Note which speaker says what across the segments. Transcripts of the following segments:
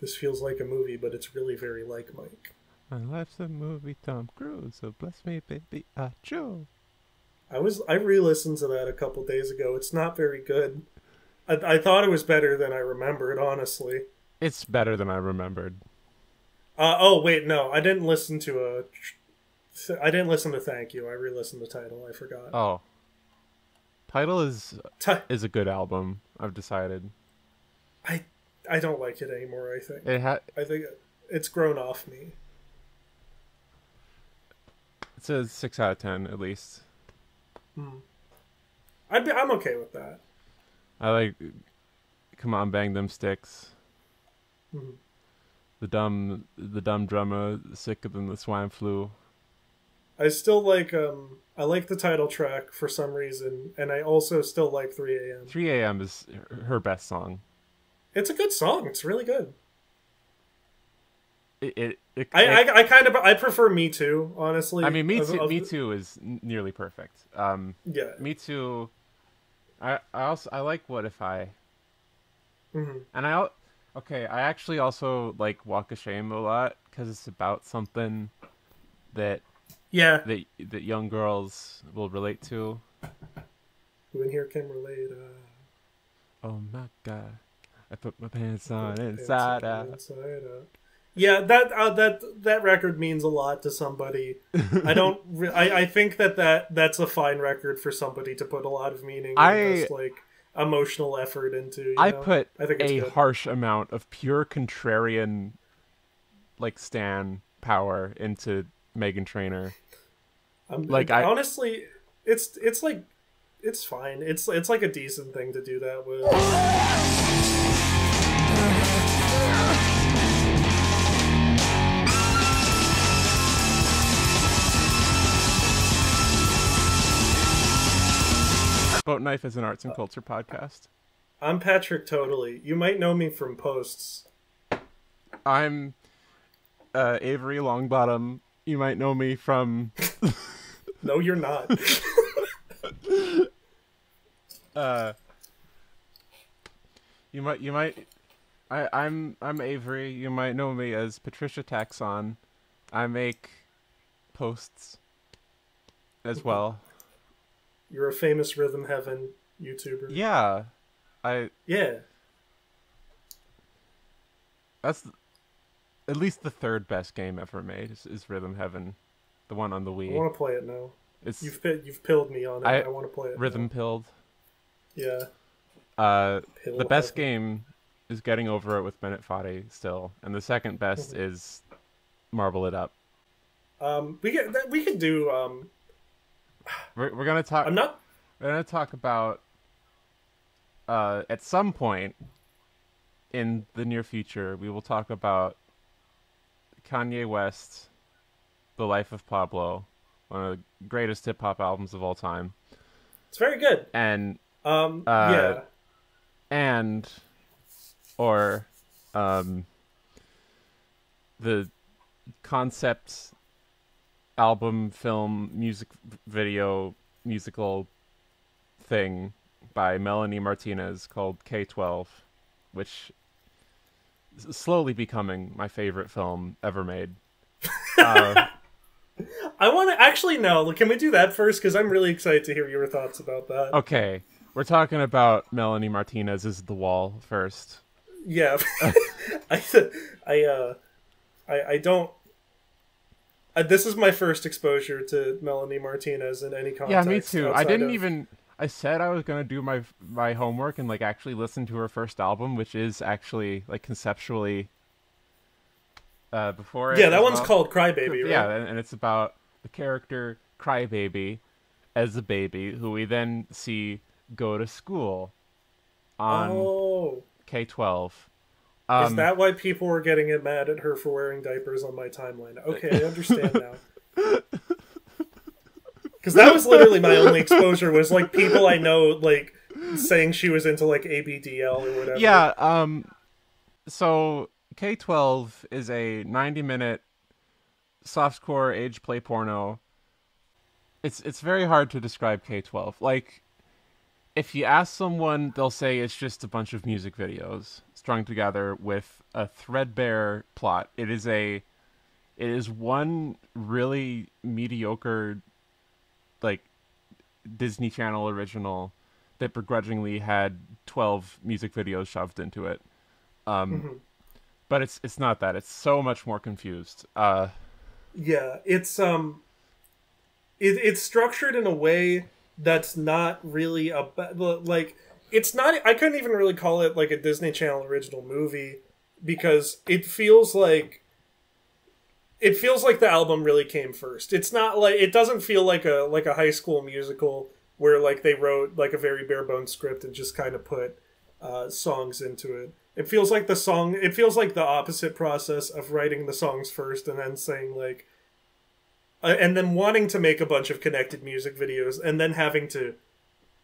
Speaker 1: This feels like a movie, but it's really very like Mike.
Speaker 2: My life's a movie, Tom Cruise. So bless me, baby, Joe.
Speaker 1: I was I re-listened to that a couple days ago. It's not very good. I, I thought it was better than I remembered, honestly.
Speaker 2: It's better than I remembered.
Speaker 1: Uh, oh wait, no, I didn't listen to a. I didn't listen to Thank You. I re-listened to Title. I forgot.
Speaker 2: Oh, Title is
Speaker 1: Ti-
Speaker 2: is a good album. I've decided.
Speaker 1: I I don't like it anymore. I think.
Speaker 2: It ha-
Speaker 1: I think it's grown off me.
Speaker 2: It's a six out of ten at least.
Speaker 1: I'd be, I'm okay with that.
Speaker 2: I like. Come on, bang them sticks.
Speaker 1: Mhm.
Speaker 2: The dumb, the dumb drummer, sicker than the swine flu.
Speaker 1: I still like um I like the title track for some reason, and I also still like 3 a.m.
Speaker 2: 3 a.m. is her best song.
Speaker 1: It's a good song. It's really good.
Speaker 2: It, it, it
Speaker 1: I, I, I kind of I prefer Me Too, honestly.
Speaker 2: I mean, Me Too. Me Too is nearly perfect. Um,
Speaker 1: Yeah.
Speaker 2: Me Too. I I also I like What If I,
Speaker 1: Mhm.
Speaker 2: and I okay. I actually also like Walk of Shame a lot because it's about something that
Speaker 1: Yeah.
Speaker 2: that that young girls will relate to.
Speaker 1: Who in here can relate? Uh,
Speaker 2: Oh my god! I put my pants on inside out.
Speaker 1: inside out. Yeah, that uh, that that record means a lot to somebody. I don't. Re- I I think that that that's a fine record for somebody to put a lot of meaning,
Speaker 2: I-
Speaker 1: just, like emotional effort into.
Speaker 2: I
Speaker 1: know?
Speaker 2: put
Speaker 1: I think
Speaker 2: a
Speaker 1: good.
Speaker 2: harsh amount of pure contrarian, like Stan power into Meghan Trainor.
Speaker 1: I'm,
Speaker 2: like,
Speaker 1: like
Speaker 2: I-
Speaker 1: honestly, it's it's like it's fine. It's it's like a decent thing to do that with.
Speaker 2: Boat Knife is an arts and culture podcast.
Speaker 1: I'm Patrick. Totally. You might know me from posts.
Speaker 2: I'm uh, Avery Longbottom. You might know me from
Speaker 1: No, you're not.
Speaker 2: uh, you might you might I I'm I'm Avery. You might know me as Patricia Taxxon. I make posts as well.
Speaker 1: You're a famous Rhythm Heaven YouTuber.
Speaker 2: Yeah. I
Speaker 1: Yeah.
Speaker 2: that's at least the third best game ever made is, is Rhythm Heaven. The one on the Wii.
Speaker 1: I want to play it now.
Speaker 2: It's
Speaker 1: You've you've pilled me on it.
Speaker 2: I-
Speaker 1: I, want to play it.
Speaker 2: rhythm pilled.
Speaker 1: now. Yeah.
Speaker 2: Uh
Speaker 1: Pill
Speaker 2: the best
Speaker 1: Heaven.
Speaker 2: game is getting over it with Bennett Foddy still, and the second best
Speaker 1: Mm-hmm.
Speaker 2: is Marble It Up.
Speaker 1: Um, we get we could do. Um,
Speaker 2: We're, we're gonna talk.
Speaker 1: I'm not.
Speaker 2: We're gonna talk about uh, at some point in the near future. We will talk about Kanye West, "The Life of Pablo," one of the greatest hip hop albums of all time,
Speaker 1: It's very good.
Speaker 2: and
Speaker 1: Um,
Speaker 2: Uh,
Speaker 1: yeah.
Speaker 2: and or um, the concept album, film, music video, musical thing by Melanie Martinez called K12, which is slowly becoming my favorite film ever made. Uh,
Speaker 1: I want to actually no. Can we do that first? Because I'm really excited to hear your thoughts about that.
Speaker 2: okay, we're talking about Melanie Martinez's The Wall first.
Speaker 1: Yeah. I I uh I I don't. Uh, this is my first exposure to Melanie Martinez in any context.
Speaker 2: Yeah, me too. I didn't
Speaker 1: of-
Speaker 2: even. I said I was gonna do my my homework and like actually listen to her first album, which is actually like conceptually. Uh, before it
Speaker 1: Yeah, that one's called Crybaby, right?
Speaker 2: Yeah, and, and it's about the character Crybaby as a baby who we then see go to school on
Speaker 1: Oh,
Speaker 2: K twelve.
Speaker 1: Is
Speaker 2: Um,
Speaker 1: that why people were getting it mad at her for wearing diapers on my timeline? Okay, I understand now. Because that was literally my only exposure was like people I know like saying she was into like ABDL or whatever.
Speaker 2: Yeah, um so K12 is a 90-minute softcore age play porno. It's it's very hard to describe K12. Like if you ask someone, they'll say it's just a bunch of music videos. Strung together with a threadbare plot. It is a it is one really mediocre like Disney Channel original that begrudgingly had 12 music videos shoved into it. Um
Speaker 1: Mm-hmm.
Speaker 2: but it's it's not that. It's so much more confused. Uh
Speaker 1: Yeah, it's um, it, it's structured in a way that's not really a like it's not. I couldn't even really call it like a Disney Channel original movie because it feels like it feels like the album really came first. It's not like it doesn't feel like a like a high school musical where like they wrote like a very bare bones script and just kind of put uh, songs into it. It feels like the song. It feels like the opposite process of writing the songs first and then saying like, uh, and then wanting to make a bunch of connected music videos and then having to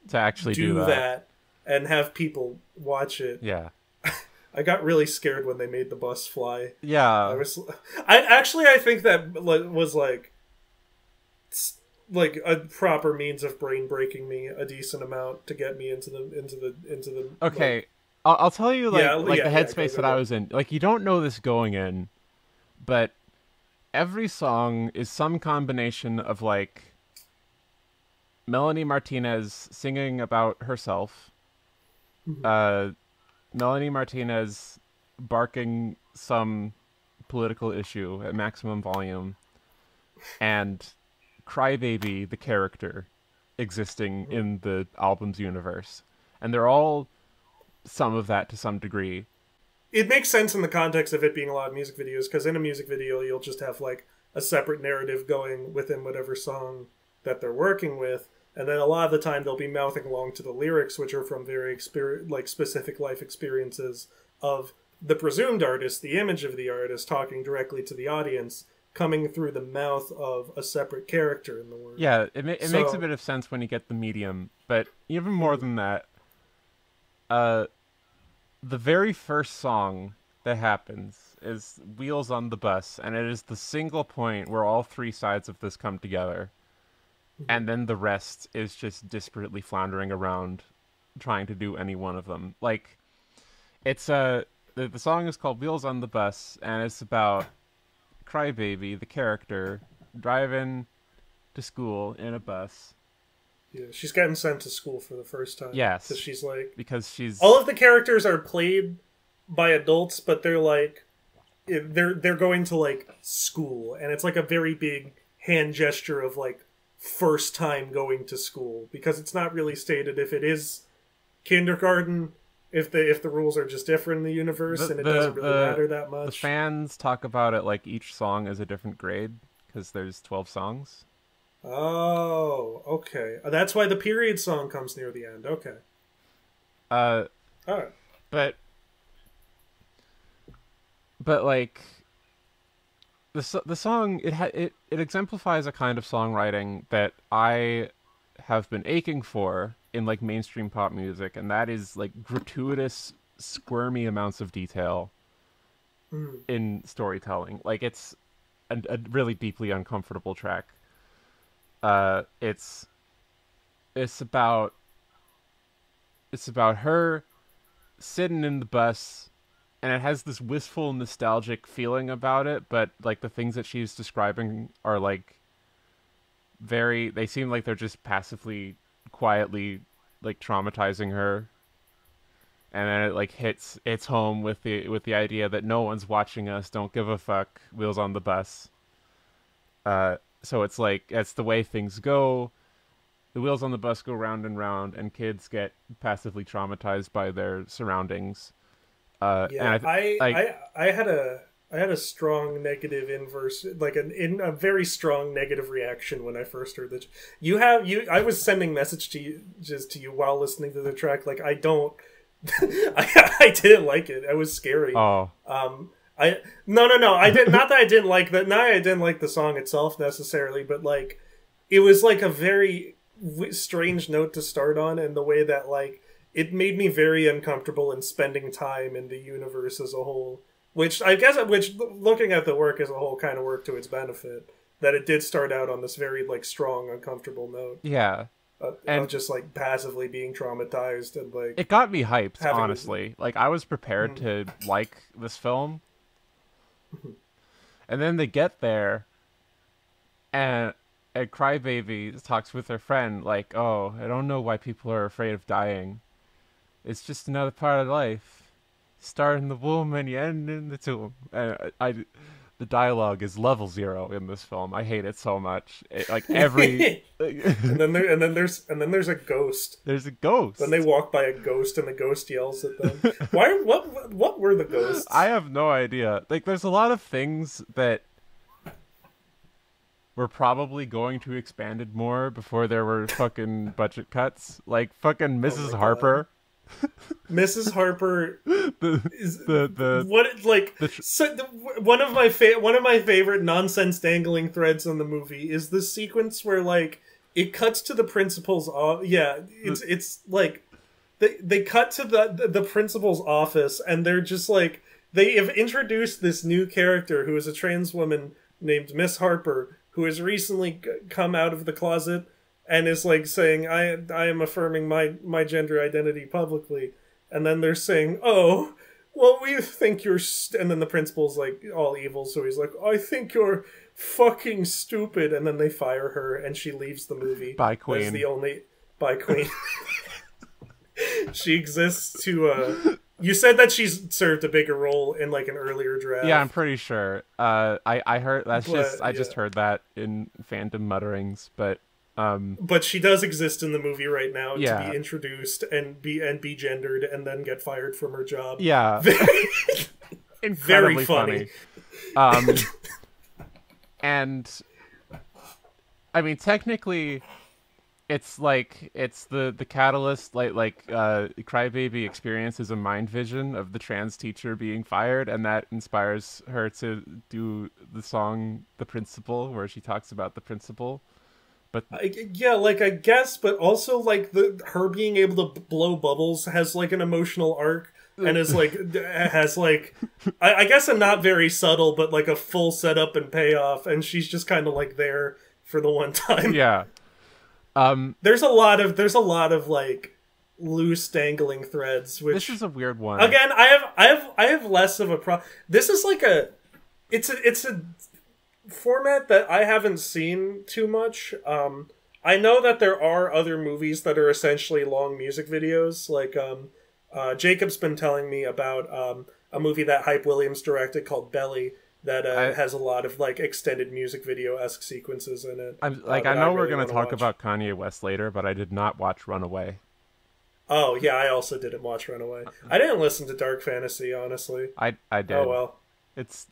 Speaker 2: to actually
Speaker 1: do,
Speaker 2: do,
Speaker 1: that.
Speaker 2: that.
Speaker 1: And have people watch it.
Speaker 2: Yeah.
Speaker 1: I got really scared when they made the bus fly.
Speaker 2: Yeah.
Speaker 1: I was, I actually, I think that was like, like a proper means of brain breaking me a decent amount to get me into the into the into the
Speaker 2: Okay,
Speaker 1: like-
Speaker 2: I'll, I'll tell you like
Speaker 1: Yeah,
Speaker 2: like
Speaker 1: yeah,
Speaker 2: the
Speaker 1: yeah, go,
Speaker 2: headspace
Speaker 1: go,
Speaker 2: that I was in. Like you don't know this going in, but every song is some combination of like Melanie Martinez singing about herself,
Speaker 1: Mm-hmm.
Speaker 2: uh, Melanie Martinez barking some political issue at maximum volume, and Crybaby, the character, existing in the album's universe, and they're all some of that to some degree.
Speaker 1: it makes sense in the context of it being a lot of music videos because in a music video you'll just have like a separate narrative going within whatever song that they're working with and then a lot of the time they'll be mouthing along to the lyrics which are from very like specific life experiences of the presumed artist the image of the artist talking directly to the audience coming through the mouth of a separate character in the work
Speaker 2: Yeah, it, ma- it makes a bit of sense when you get the medium, but even more than that, uh, the very first song that happens is "Wheels on the Bus," and it is the single point where all three sides of this come together, and then the rest is just disparately floundering around, trying to do any one of them. Like, it's a the, the song is called "Wheels on the Bus," and it's about Crybaby, the character, driving to school in a bus
Speaker 1: yeah she's getting sent to school for the first time
Speaker 2: Yes.
Speaker 1: because she's like
Speaker 2: because she's
Speaker 1: all of the characters are played by adults, but they're like they're they're going to like school, and it's like a very big hand gesture of like first time going to school because it's not really stated if it is kindergarten. If the if the rules are just different in the universe
Speaker 2: The-
Speaker 1: and it
Speaker 2: the-
Speaker 1: doesn't really
Speaker 2: the-
Speaker 1: matter that much.
Speaker 2: the fans talk about it like each song is a different grade because there's 12 songs
Speaker 1: oh, okay. That's why the period song comes near the end. Okay.
Speaker 2: uh
Speaker 1: All right.
Speaker 2: but but like the the song it ha- it it exemplifies a kind of songwriting that I have been aching for in like mainstream pop music and that is like gratuitous squirmy amounts of detail
Speaker 1: Mm.
Speaker 2: in storytelling like it's a, a really deeply uncomfortable track uh it's it's about it's about her sitting in the bus and it has this wistful nostalgic feeling about it but like the things that she's describing are like very they seem like they're just passively quietly like traumatizing her. And then it like hits it's home with the with the idea that no one's watching us don't give a fuck wheels on the bus. Uh so it's like that's the way things go. The wheels on the bus go round and round and kids get passively traumatized by their surroundings uh
Speaker 1: Yeah,
Speaker 2: and
Speaker 1: I,
Speaker 2: th- like-
Speaker 1: I, I had a I had a strong negative inverse, like an in a very strong negative reaction when I first heard this. You have you. I was sending message to you just to you while listening to the track. Like I don't, I, I didn't like it. It was scary.
Speaker 2: oh
Speaker 1: Um, I no no no. I did not that I didn't like that. Not I didn't like the song itself necessarily, but like it was like a very w- strange note to start on, and the way that like it made me very uncomfortable in spending time in the universe as a whole. Which I guess, which looking at the work as a whole, kind of worked to its benefit. That it did start out on this very like strong, uncomfortable note.
Speaker 2: yeah
Speaker 1: uh,
Speaker 2: And-
Speaker 1: of just like passively being traumatized and like
Speaker 2: it got me hyped
Speaker 1: Having-
Speaker 2: honestly like i was prepared to like this film and then they get there and and crybaby talks with her friend like oh i don't know why people are afraid of dying it's just another part of life start in the womb and you end in the tomb and I, I the dialogue is level zero in this film i hate it so much it, like every
Speaker 1: and then there and then there's and then there's a ghost.
Speaker 2: there's a ghost
Speaker 1: Then they walk by a ghost and the ghost yells at them. Why what what were the ghosts?
Speaker 2: I have no idea. Like, there's a lot of things that were probably going to expanded more before there were fucking budget cuts. Like fucking Mrs.
Speaker 1: Oh
Speaker 2: Harper.
Speaker 1: Mrs. Harper
Speaker 2: The
Speaker 1: is
Speaker 2: the the
Speaker 1: what like
Speaker 2: the
Speaker 1: so, the, one of my fa- one of my favorite nonsense dangling threads in the movie is the sequence where like it cuts to the principal's o- yeah it's it's like they they cut to the the, the principal's office and they're just like they have introduced this new character who is a trans woman named Miss Harper who has recently come out of the closet and is like saying I I am affirming my my gender identity publicly. And then they're saying oh well we think you're st-, and then the principal's like all evil so he's like I think you're fucking stupid. And then they fire her and she leaves the movie
Speaker 2: By
Speaker 1: That's
Speaker 2: Queen.
Speaker 1: the only by Queen. She exists to uh you said that she's served a bigger role in like an earlier draft.
Speaker 2: Yeah, I'm pretty sure. Uh, I I heard that's just
Speaker 1: But,
Speaker 2: I just heard that in fandom mutterings, but um,
Speaker 1: but she does exist in the movie right now
Speaker 2: Yeah.
Speaker 1: to be introduced and be and be gendered and then get fired from her job.
Speaker 2: yeah,
Speaker 1: Very,
Speaker 2: incredibly
Speaker 1: funny.
Speaker 2: funny. Um, and I mean, technically, it's like it's the the catalyst. Like like uh, Crybaby experiences a mind vision of the trans teacher being fired, and that inspires her to do the song "The Principal," where she talks about the principal. But
Speaker 1: I, yeah, like I guess, but also like the her being able to blow bubbles has like an emotional arc and is like has like I, I guess a not very subtle, but like a full setup and payoff, and she's just kind of like there for the one time.
Speaker 2: yeah, um,
Speaker 1: There's a lot of there's a lot of like loose dangling threads, which
Speaker 2: this is a weird one.
Speaker 1: again i have i have i have less of a pro this is like a it's a it's a format that i haven't seen too much um i know that there are other movies that are essentially long music videos like um uh jacob's been telling me about um a movie that hype williams directed called belly that uh,
Speaker 2: I-
Speaker 1: has a lot of like extended music video esque sequences in it.
Speaker 2: I'm
Speaker 1: uh,
Speaker 2: like
Speaker 1: that
Speaker 2: I know we're gonna talk
Speaker 1: watch.
Speaker 2: about Kanye West later, but I did not watch Runaway.
Speaker 1: Oh yeah, I also didn't watch Runaway. I didn't listen to Dark Fantasy, honestly.
Speaker 2: I I did.
Speaker 1: Oh well.
Speaker 2: It's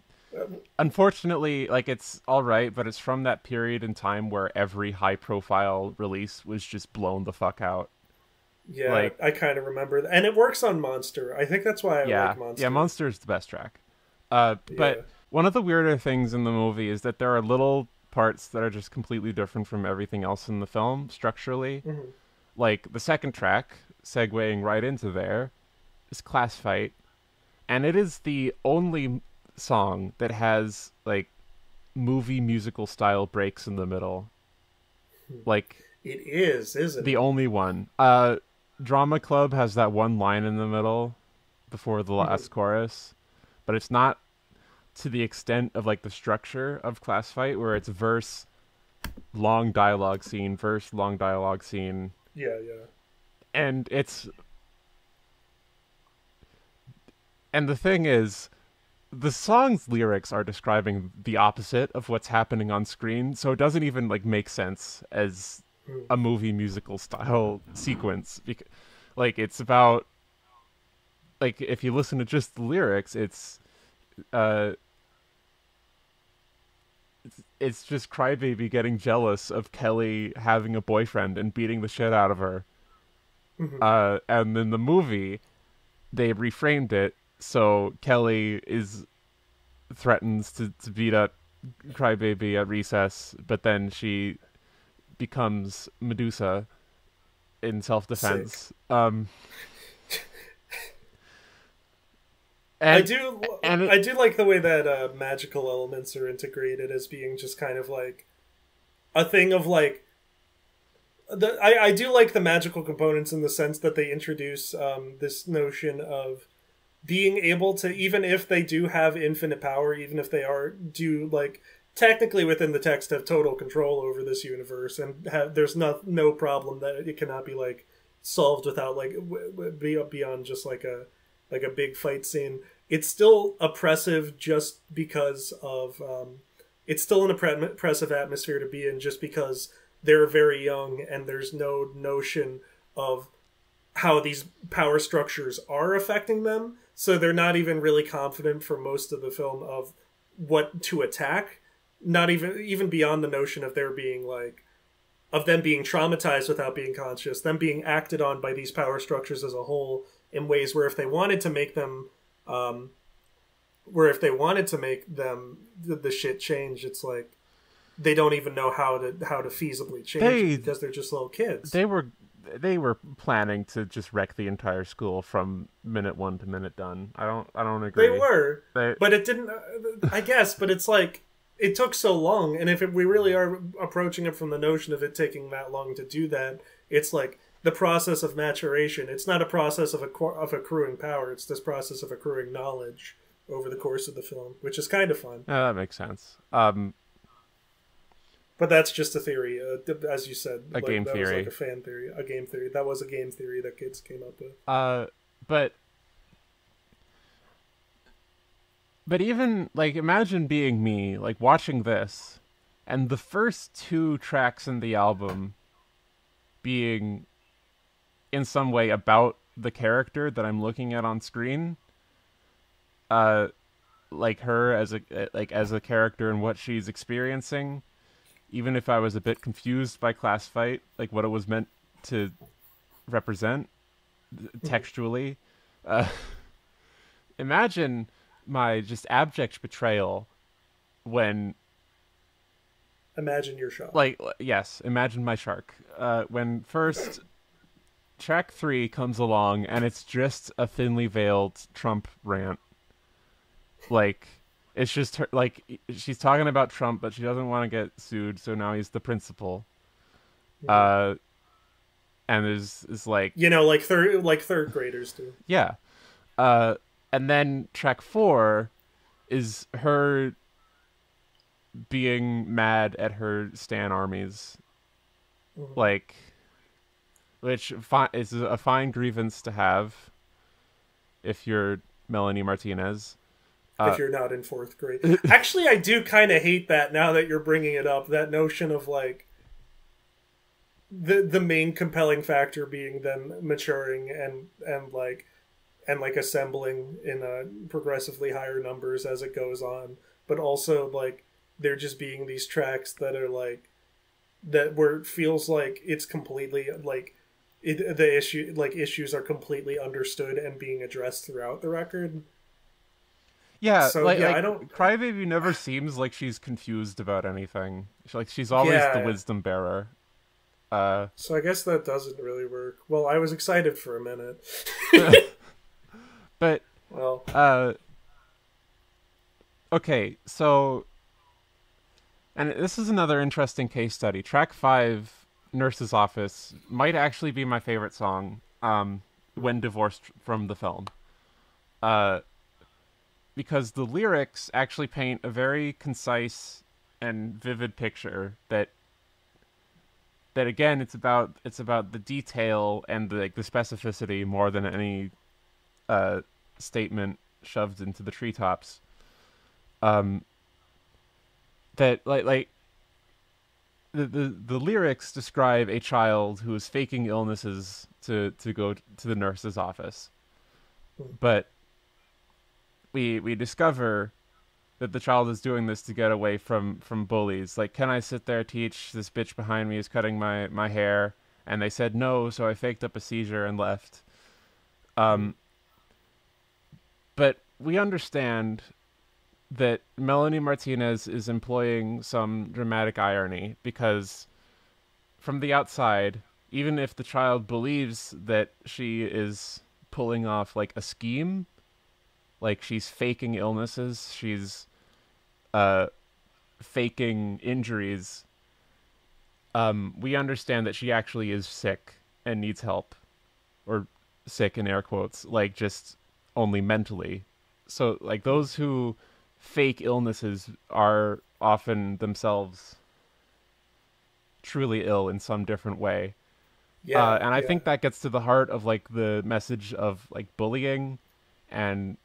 Speaker 2: unfortunately like it's all right, but it's from that period in time where every high profile release was just blown the fuck out.
Speaker 1: Yeah,
Speaker 2: Like-
Speaker 1: I kind of remember, th- and it works on Monster. I think that's why I
Speaker 2: yeah,
Speaker 1: like Monster.
Speaker 2: yeah, Monster is the best track. Uh, but
Speaker 1: Yeah.
Speaker 2: one of the weirder things in the movie is that there are little parts that are just completely different from everything else in the film structurally.
Speaker 1: Mhm.
Speaker 2: Like the second track, segueing right into there, is Class Fight, and it is the only song that has like movie musical style breaks in the middle. Like
Speaker 1: It is, isn't
Speaker 2: the
Speaker 1: it?
Speaker 2: only one. Uh, Drama Club has that one line in the middle before the last chorus, but it's not to the extent of like the structure of Class Fight, where it's verse, long dialogue scene, verse, long dialogue scene,
Speaker 1: Yeah, yeah.
Speaker 2: and it's. And the thing is, the song's lyrics are describing the opposite of what's happening on screen, so it doesn't even like make sense as a movie musical style sequence. Because, like, it's about like if you listen to just the lyrics, it's uh, it's, it's just Crybaby getting jealous of Kelly having a boyfriend and beating the shit out of her. Uh, and in the movie, they reframed it so Kelly is threatens to, to beat up Crybaby at recess, but then she becomes Medusa in self defense. Um, and,
Speaker 1: I do,
Speaker 2: and it-
Speaker 1: I do like the way that uh, magical elements are integrated as being just kind of like a thing of like, the, I, I do like the magical components in the sense that they introduce um, this notion of being able to even if they do have infinite power even if they are do like technically within the text have total control over this universe and have there's no no problem that it cannot be like solved without like beyond just like a like a big fight scene. It's still oppressive just because of um, it's still an oppressive atmosphere to be in just because they're very young and there's no notion of how these power structures are affecting them so they're not even really confident for most of the film of what to attack. Not even even beyond the notion of there being like of them being traumatized without being conscious them being acted on by these power structures as a whole in ways where if they wanted to make them um where if they wanted to make them the, the shit change it's like they don't even know how to how to feasibly change they, because they're just little kids.
Speaker 2: they were they were planning to just wreck the entire school from minute one to minute done. I don't I don't agree.
Speaker 1: They were, they... but it didn't. I guess, but it's like it took so long, and if it, we really are approaching it from the notion of it taking that long to do that, it's like the process of maturation. It's not a process of of accruing power. It's this process of accruing knowledge over the course of the film, which is kind of fun.
Speaker 2: Yeah, that makes sense. Um,
Speaker 1: but that's just a theory, uh, as you said.
Speaker 2: A like, game
Speaker 1: that
Speaker 2: theory,
Speaker 1: was like a fan theory, a game theory. That was a game theory that kids came up with.
Speaker 2: Uh, but but even like imagine being me, like watching this, and the first two tracks in the album being in some way about the character that I'm looking at on screen. Uh, like her as a like as a character and what she's experiencing even if I was a bit confused by class fight, like what it was meant to represent textually, uh, imagine my just abject betrayal when.
Speaker 1: Imagine your shark.
Speaker 2: Like yes, imagine my shark. Uh, when first track three comes along and it's just a thinly veiled Trump rant, like it's just her like she's talking about Trump, but she doesn't want to get sued, so now he's the principal. Yeah. Uh, and is is like
Speaker 1: you know like third like third graders do.
Speaker 2: Yeah, uh, and then track four is her being mad at her Stan armies, mm-hmm. like, which fi- is a fine grievance to have if you're Melanie Martinez
Speaker 1: if uh, you're not in fourth grade. Actually, I do kind of hate that now that you're bringing it up. That notion of like the the main compelling factor being them maturing and and like and like assembling in a progressively higher numbers as it goes on, but also like there just being these tracks that are like that where it feels like it's completely like it, the issue like issues are completely understood and being addressed throughout the record
Speaker 2: yeah, so, like, yeah, like, I don't. Crybaby never seems like she's confused about anything. Like she's always yeah, the wisdom bearer. Uh,
Speaker 1: so I guess that doesn't really work. Well, I was excited for a minute.
Speaker 2: but
Speaker 1: well,
Speaker 2: uh, okay, so and this is another interesting case study. Track five, Nurse's Office, might actually be my favorite song. Um, when divorced from the film. Uh, because the lyrics actually paint a very concise and vivid picture that that again it's about it's about the detail and the like the specificity more than any uh statement shoved into the treetops. Um that like like the, the the lyrics describe a child who is faking illnesses to to go to the nurse's office. But we we discover that the child is doing this to get away from from bullies. Like, can I sit there teach this bitch behind me is cutting my my hair? And they said no, so I faked up a seizure and left. Um, but we understand that Melanie Martinez is employing some dramatic irony because from the outside, even if the child believes that she is pulling off like a scheme like she's faking illnesses she's uh faking injuries um, we understand that she actually is sick and needs help, or sick in air quotes, like just only mentally. So like those who fake illnesses are often themselves truly ill in some different way.
Speaker 1: Yeah,
Speaker 2: uh, and I
Speaker 1: yeah.
Speaker 2: think that gets to the heart of like the message of like bullying and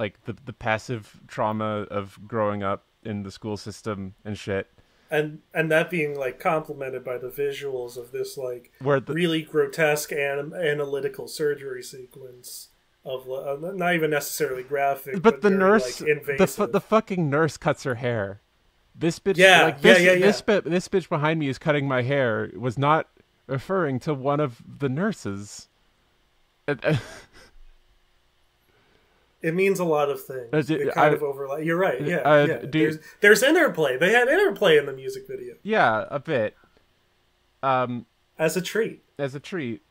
Speaker 2: like the the passive trauma of growing up in the school system and shit.
Speaker 1: and and that being like complemented by the visuals of this like
Speaker 2: Where the
Speaker 1: really grotesque anim- analytical surgery sequence of uh, not even necessarily graphic,
Speaker 2: but the
Speaker 1: very,
Speaker 2: nurse,
Speaker 1: like,
Speaker 2: the the fucking nurse cuts her hair. This bitch,
Speaker 1: Yeah,
Speaker 2: like
Speaker 1: yeah,
Speaker 2: this,
Speaker 1: yeah,
Speaker 2: this
Speaker 1: yeah.
Speaker 2: bit, this bitch behind me is cutting my hair. Was not referring to one of the nurses. Uh, uh,
Speaker 1: it means a lot of things.
Speaker 2: Uh,
Speaker 1: it kind
Speaker 2: I-
Speaker 1: of overlap. You're right. Yeah,
Speaker 2: uh,
Speaker 1: yeah.
Speaker 2: you-
Speaker 1: there's, there's interplay. They had interplay in the music video
Speaker 2: yeah, a bit. Um,
Speaker 1: as a treat.
Speaker 2: as a treat.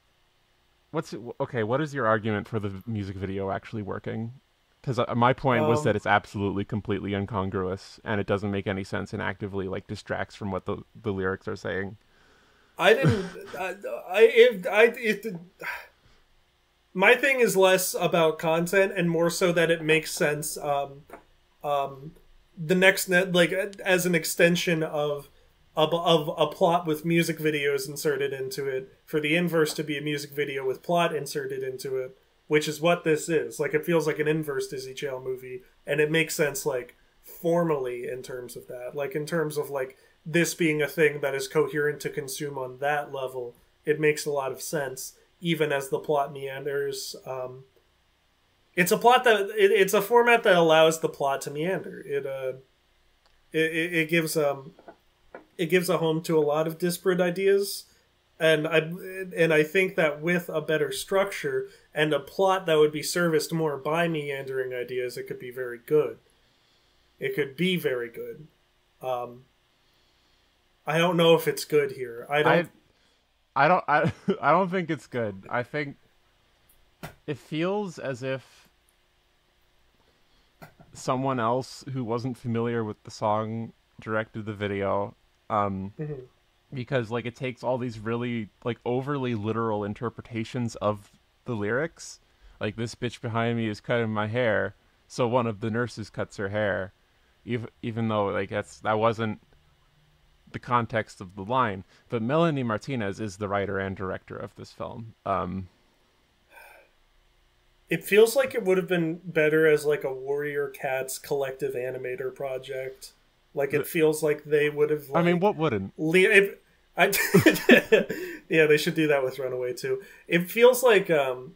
Speaker 2: What's okay? What is your argument for the music video actually working? Because my point was
Speaker 1: Um,
Speaker 2: that it's absolutely completely incongruous and it doesn't make any sense and actively like distracts from what the the lyrics are saying.
Speaker 1: I didn't. I, I if I it. My thing is less about content and more so that it makes sense. Um, um, the next net like as an extension of of of a plot with music videos inserted into it for the inverse to be a music video with plot inserted into it, which is what this is. Like it feels like an inverse Disney Channel movie, and it makes sense like formally in terms of that. Like in terms of like this being a thing that is coherent to consume on that level, it makes a lot of sense, even as the plot meanders. Um, it's a plot that it, it's a format that allows the plot to meander. It uh, it, it, gives um, it gives a home to a lot of disparate ideas, and I and I think that with a better structure and a plot that would be serviced more by meandering ideas, it could be very good. It could be very good. Um, I don't know if it's good here. I don't.
Speaker 2: I, I don't, I, I don't think it's good. I think it feels as if someone else who wasn't familiar with the song directed the video. Um,
Speaker 1: Mhm.
Speaker 2: because like it takes all these really like overly literal interpretations of the lyrics. Like this bitch behind me is cutting my hair, so one of the nurses cuts her hair, even even though like that's that wasn't the context of the line. But Melanie Martinez is the writer and director of this film. Um,
Speaker 1: It feels like it would have been better as like a Warrior Cats collective animator project. Like it feels like they would have.
Speaker 2: I mean, what wouldn't?
Speaker 1: Le- if, I, yeah, they should do that with Runaway too. It feels like um,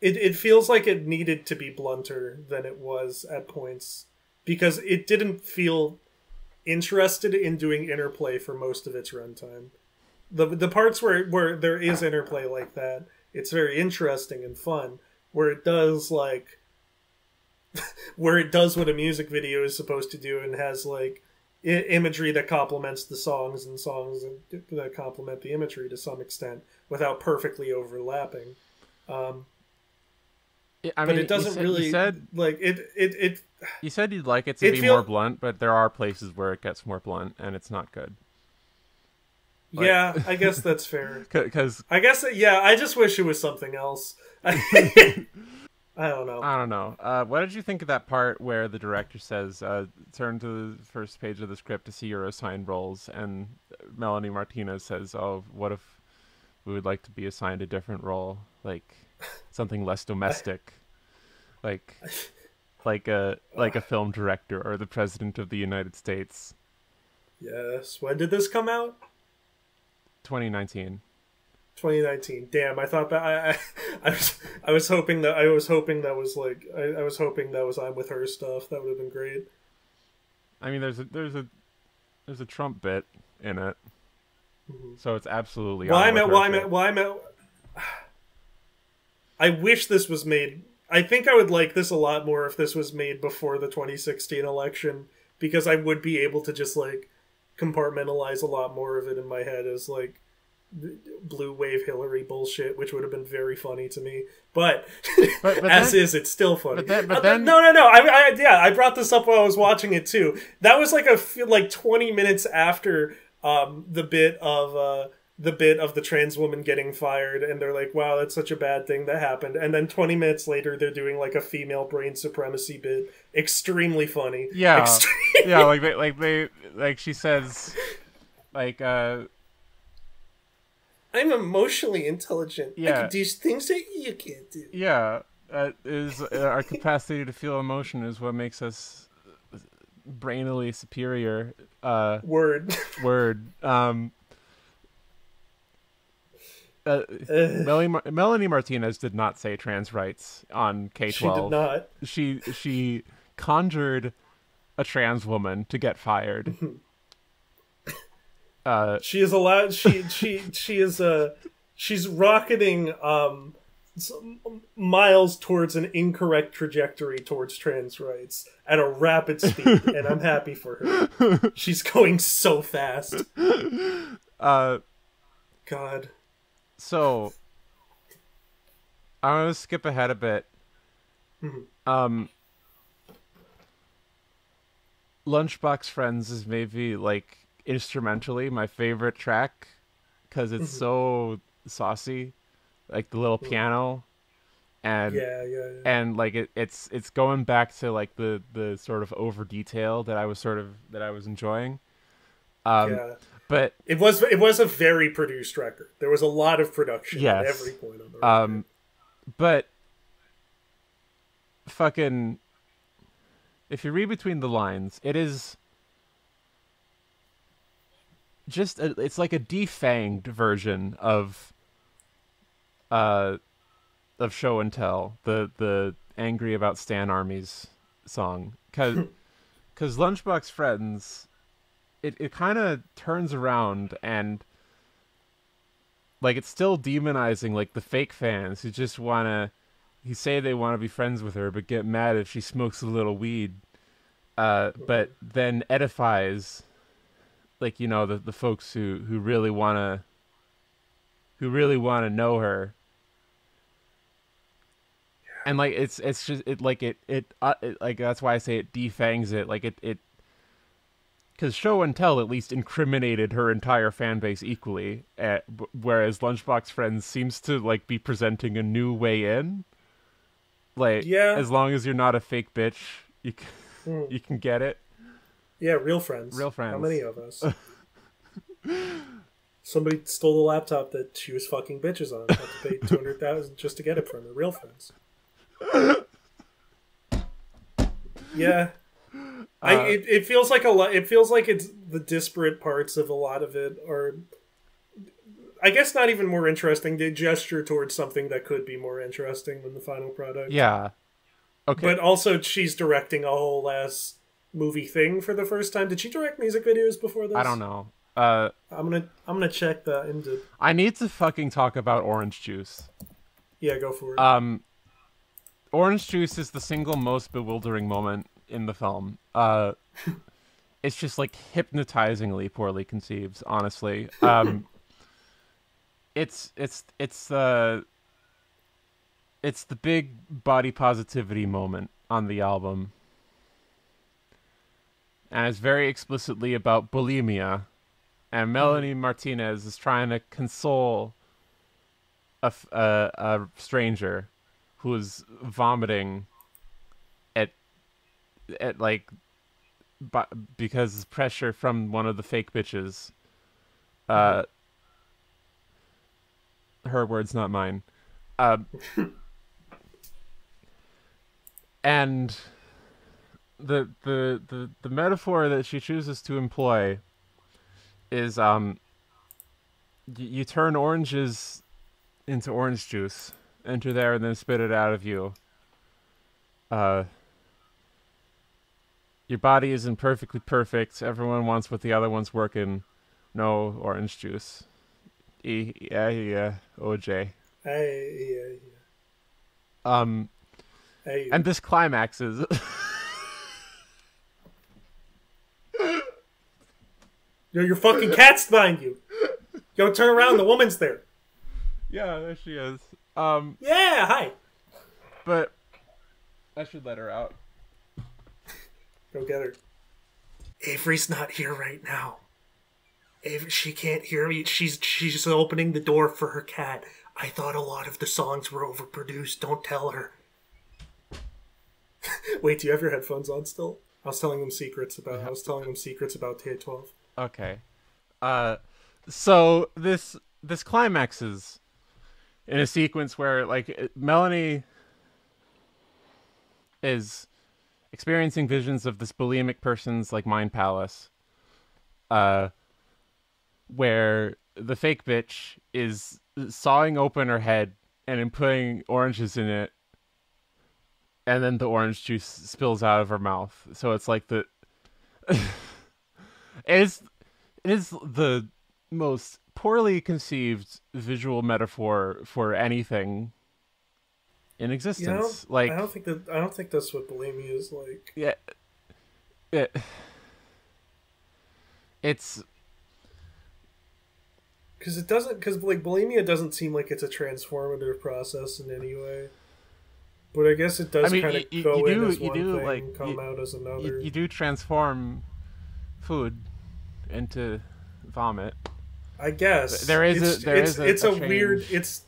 Speaker 1: it it feels like it needed to be blunter than it was at points because it didn't feel interested in doing interplay for most of its runtime. The the parts where where there is interplay like that, it's very interesting and fun. Where it does like where it does what a music video is supposed to do and has like imagery that complements the songs and songs that complement the imagery to some extent without perfectly overlapping. Um,
Speaker 2: I
Speaker 1: but
Speaker 2: mean,
Speaker 1: it doesn't
Speaker 2: said,
Speaker 1: really
Speaker 2: said
Speaker 1: like it. It it
Speaker 2: you said you'd like it to
Speaker 1: It
Speaker 2: be
Speaker 1: feel-
Speaker 2: more blunt, but there are places where it gets more blunt, and it's not good. Like-
Speaker 1: yeah. I guess that's fair.
Speaker 2: Because
Speaker 1: I guess yeah. I just wish it was something else. I don't know.
Speaker 2: I don't know. Uh, what did you think of that part where the director says, uh, "Turn to the first page of the script to see your assigned roles," and Melanie Martinez says, "Oh, what if we would like to be assigned a different role, like something less domestic, like like a like a ah. film director or the president of the United States."
Speaker 1: Yes. When did this come out?
Speaker 2: 2019.
Speaker 1: 2019. Damn, I thought that I, I, I was I was hoping that I was hoping that was like I, I was hoping that was I'm with her stuff. That would have been great.
Speaker 2: I mean, there's a there's a there's a Trump bit in it, mm-hmm. so it's absolutely.
Speaker 1: Well,
Speaker 2: on
Speaker 1: I'm at
Speaker 2: her
Speaker 1: well, I'm at well, I'm at. I wish this was made. I think I would like this a lot more if this was made before the 2016 election because I would be able to just like compartmentalize a lot more of it in my head as like blue wave Hillary bullshit, which would have been very funny to me. But,
Speaker 2: But- but
Speaker 1: as
Speaker 2: then-
Speaker 1: is, it's still funny.
Speaker 2: but then- but then-
Speaker 1: no, no, no. I, I, yeah, I brought this up while I was watching it too. That was like a like twenty minutes after um, the bit of uh, the bit of the trans woman getting fired, and they're like, "Wow, that's such a bad thing that happened." And then twenty minutes later, they're doing like a female brain supremacy bit, extremely funny.
Speaker 2: Yeah.
Speaker 1: Extreme-
Speaker 2: yeah, like they, like they, like she says, like uh,
Speaker 1: I'm emotionally intelligent. I can do things that you can't do.
Speaker 2: yeah, uh, is uh, our capacity to feel emotion is what makes us brainily superior. Uh,
Speaker 1: Word.
Speaker 2: word. Um, uh, Melanie, Mar- Melanie Martinez did not say trans rights on K twelve.
Speaker 1: she did not.
Speaker 2: She she conjured a trans woman to get fired. uh,
Speaker 1: She is allowed. She she she is uh, she's rocketing um miles towards an incorrect trajectory towards trans rights at a rapid speed, and I'm happy for her. She's going so fast.
Speaker 2: uh,
Speaker 1: God.
Speaker 2: So I'm gonna skip ahead a bit. Um, Lunchbox Friends is maybe like instrumentally my favorite track because it's so saucy, like the little piano, and
Speaker 1: Yeah, yeah,
Speaker 2: and like it, it's it's going back to like the the sort of over detail that I was sort of that I was enjoying. Um,
Speaker 1: yeah.
Speaker 2: But
Speaker 1: It was it was a very produced record. There was a lot of production at every point on the record.
Speaker 2: Um, but fucking, if you read between the lines, it is just a, it's like a defanged version of uh of show and tell the the angry about Stan Army's song because because Lunchbox Friends it it kind of turns around and like it's still demonizing like the fake fans who just want to who say they want to be friends with her but get mad if she smokes a little weed uh but then edifies like you know the the folks who who really want to who really want to know her. And like it's it's just it like it it, uh, it like that's why I say it defangs it. Like it it because show and tell at least incriminated her entire fan base equally uh, b- whereas lunchbox friends seems to like be presenting a new way in like
Speaker 1: Yeah.
Speaker 2: as long as you're not a fake bitch you can,
Speaker 1: Hmm.
Speaker 2: you can get it
Speaker 1: Yeah, real friends.
Speaker 2: Real friends.
Speaker 1: How many of us? Somebody stole the laptop that she was fucking bitches on. Had to pay two hundred thousand just to get it from her. Real friends. Yeah, I
Speaker 2: Uh,
Speaker 1: it, it feels like a lot. It feels like it's the disparate parts of a lot of it are. I guess not even more interesting. They gesture towards something that could be more interesting than the final product.
Speaker 2: yeah okay
Speaker 1: But also, she's directing a whole ass movie thing for the first time. Did she direct music videos before this?
Speaker 2: i don't know uh
Speaker 1: I'm gonna I'm gonna check the into.
Speaker 2: i need to fucking talk about orange juice
Speaker 1: Yeah, go for it.
Speaker 2: Um, orange juice is the single most bewildering moment in the film. Uh, it's just like hypnotizingly poorly conceived. Honestly, um, it's it's it's the it's the big body positivity moment on the album, and it's very explicitly about bulimia. And Melanie Martinez is trying to console a a stranger who is vomiting at like bu- because pressure from one of the fake bitches. Uh, her words, not mine. Uh, and the, the the the metaphor that she chooses to employ is um y- you turn oranges into orange juice, enter there, and then spit it out of you. Uh, your body isn't perfectly perfect. Everyone wants what the other one's working. No orange juice. E yeah yeah OJ.
Speaker 1: hey, yeah,
Speaker 2: Um,
Speaker 1: yeah. Hey,
Speaker 2: and this climaxes.
Speaker 1: Yo, your fucking cats behind you. Yo, turn around. The woman's there.
Speaker 2: Yeah, there she is. Um,
Speaker 1: Yeah, hi.
Speaker 2: but I should let her out.
Speaker 1: Go get her. Avery's not here right now. Avery, she can't hear me. She's she's opening the door for her cat. I thought a lot of the songs were overproduced. Don't tell her. Wait, do you have your headphones on still? I was telling them secrets about. I was telling them secrets about K twelve.
Speaker 2: Okay. Uh, so this this climaxes in a sequence where like Melanie is experiencing visions of this bulimic person's like mind palace, uh, where the fake bitch is sawing open her head and then putting oranges in it, and then the orange juice spills out of her mouth. So it's like the it's it is the most poorly conceived visual metaphor for anything in existence. like
Speaker 1: I don't think that. I don't think that's what bulimia is like.
Speaker 2: yeah, it, it's
Speaker 1: Because it doesn't. Because like bulimia doesn't seem like it's a transformative process in any way. But I guess it does
Speaker 2: I mean,
Speaker 1: kind of go
Speaker 2: you
Speaker 1: in
Speaker 2: do-
Speaker 1: as
Speaker 2: you
Speaker 1: one
Speaker 2: do,
Speaker 1: thing
Speaker 2: like,
Speaker 1: come
Speaker 2: you-
Speaker 1: out as another.
Speaker 2: you, you do transform food into vomit.
Speaker 1: I guess
Speaker 2: There is a-
Speaker 1: it's,
Speaker 2: there
Speaker 1: it's,
Speaker 2: is a-
Speaker 1: it's
Speaker 2: a
Speaker 1: a, weird. It's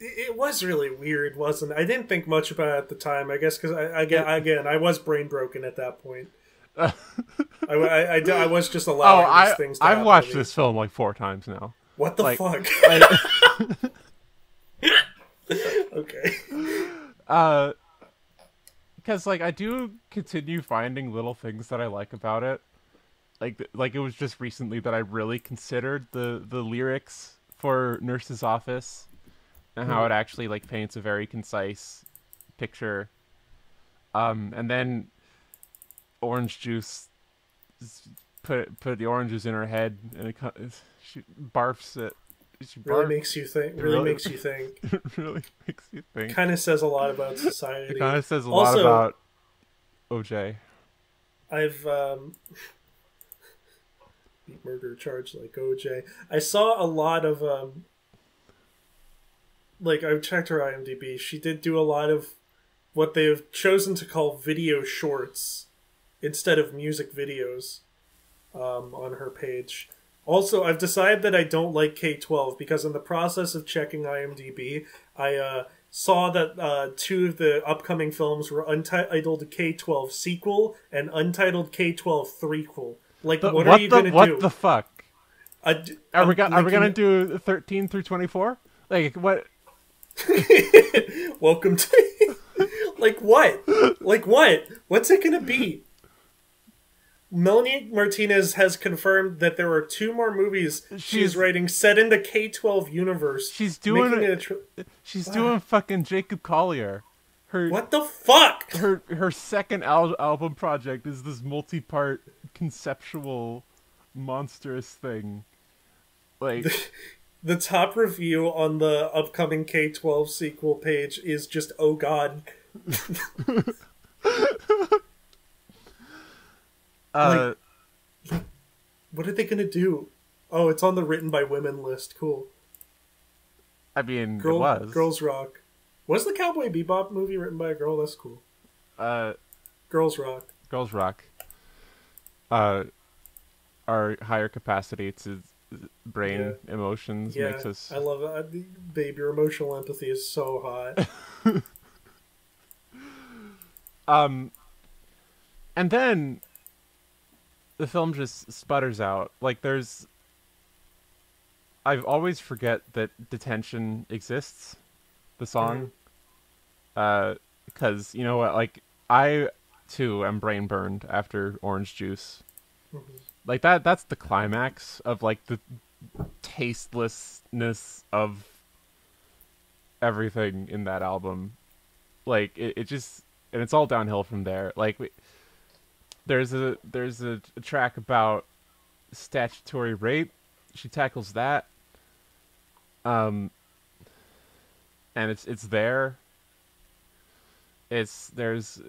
Speaker 1: it, was really weird, wasn't? it? I didn't think much about it at the time. I guess because I, again, again, I was brain broken at that point. I, I, I, I was just
Speaker 2: Oh,
Speaker 1: allowing
Speaker 2: I
Speaker 1: these things. To
Speaker 2: I've watched this film like four times now.
Speaker 1: What the
Speaker 2: like-
Speaker 1: fuck? Okay.
Speaker 2: uh because like i do continue finding little things that i like about it like like it was just recently that i really considered the the lyrics for nurse's office and how it actually like paints a very concise picture um and then orange juice put put the oranges in her head and it she barfs it she
Speaker 1: Really makes you think. Really,
Speaker 2: Really-
Speaker 1: makes you think.
Speaker 2: really makes you think
Speaker 1: Kind of says a lot about society.
Speaker 2: it kind of says a lot about oj
Speaker 1: I've um, beat murder charge like OJ. I saw a lot of um, like I've checked her IMDb. She did do a lot of what they've chosen to call video shorts instead of music videos um, on her page. Also, I've decided that I don't like K twelve because in the process of checking IMDb, I uh, saw that uh, two of the upcoming films were untitled K twelve sequel and untitled K twelve threequel. Like,
Speaker 2: The-
Speaker 1: what,
Speaker 2: what
Speaker 1: are you
Speaker 2: the
Speaker 1: gonna do?
Speaker 2: what the fuck?
Speaker 1: I
Speaker 2: Are we are we gonna do thirteen through twenty four? Like what?
Speaker 1: Welcome to like what? Like what? What's it gonna be? Melanie Martinez has confirmed that there are two more movies she's,
Speaker 2: She's-
Speaker 1: writing set in the K twelve universe.
Speaker 2: She's doing
Speaker 1: a
Speaker 2: She's doing fucking Jacob Collier. Her
Speaker 1: what the fuck?
Speaker 2: her her second al- album project is this multi part conceptual monstrous thing. Like
Speaker 1: The top review on the upcoming K twelve sequel page is just oh god.
Speaker 2: uh
Speaker 1: What are they gonna do? Oh, it's on the written by women list. Cool.
Speaker 2: I mean
Speaker 1: Girl,
Speaker 2: it was.
Speaker 1: Girls Rock. Was the Cowboy Bebop movie written by a girl? That's cool.
Speaker 2: uh
Speaker 1: Girls Rock.
Speaker 2: Girls Rock. Uh our higher capacity to brain emotions
Speaker 1: Yeah,
Speaker 2: makes us
Speaker 1: I love it. Babe, your emotional empathy is so hot.
Speaker 2: Um, and then the film just sputters out. Like there's, I always forget that detention exists. The song, uh, because you know what? Like I too am brain burned after Orange Juice. Like that. That's the climax of like the tastelessness of everything in that album. Like it, it just and it's all downhill from there. Like there's a there's a, a track about statutory rape. She tackles that. Um and it's it's there. It's there's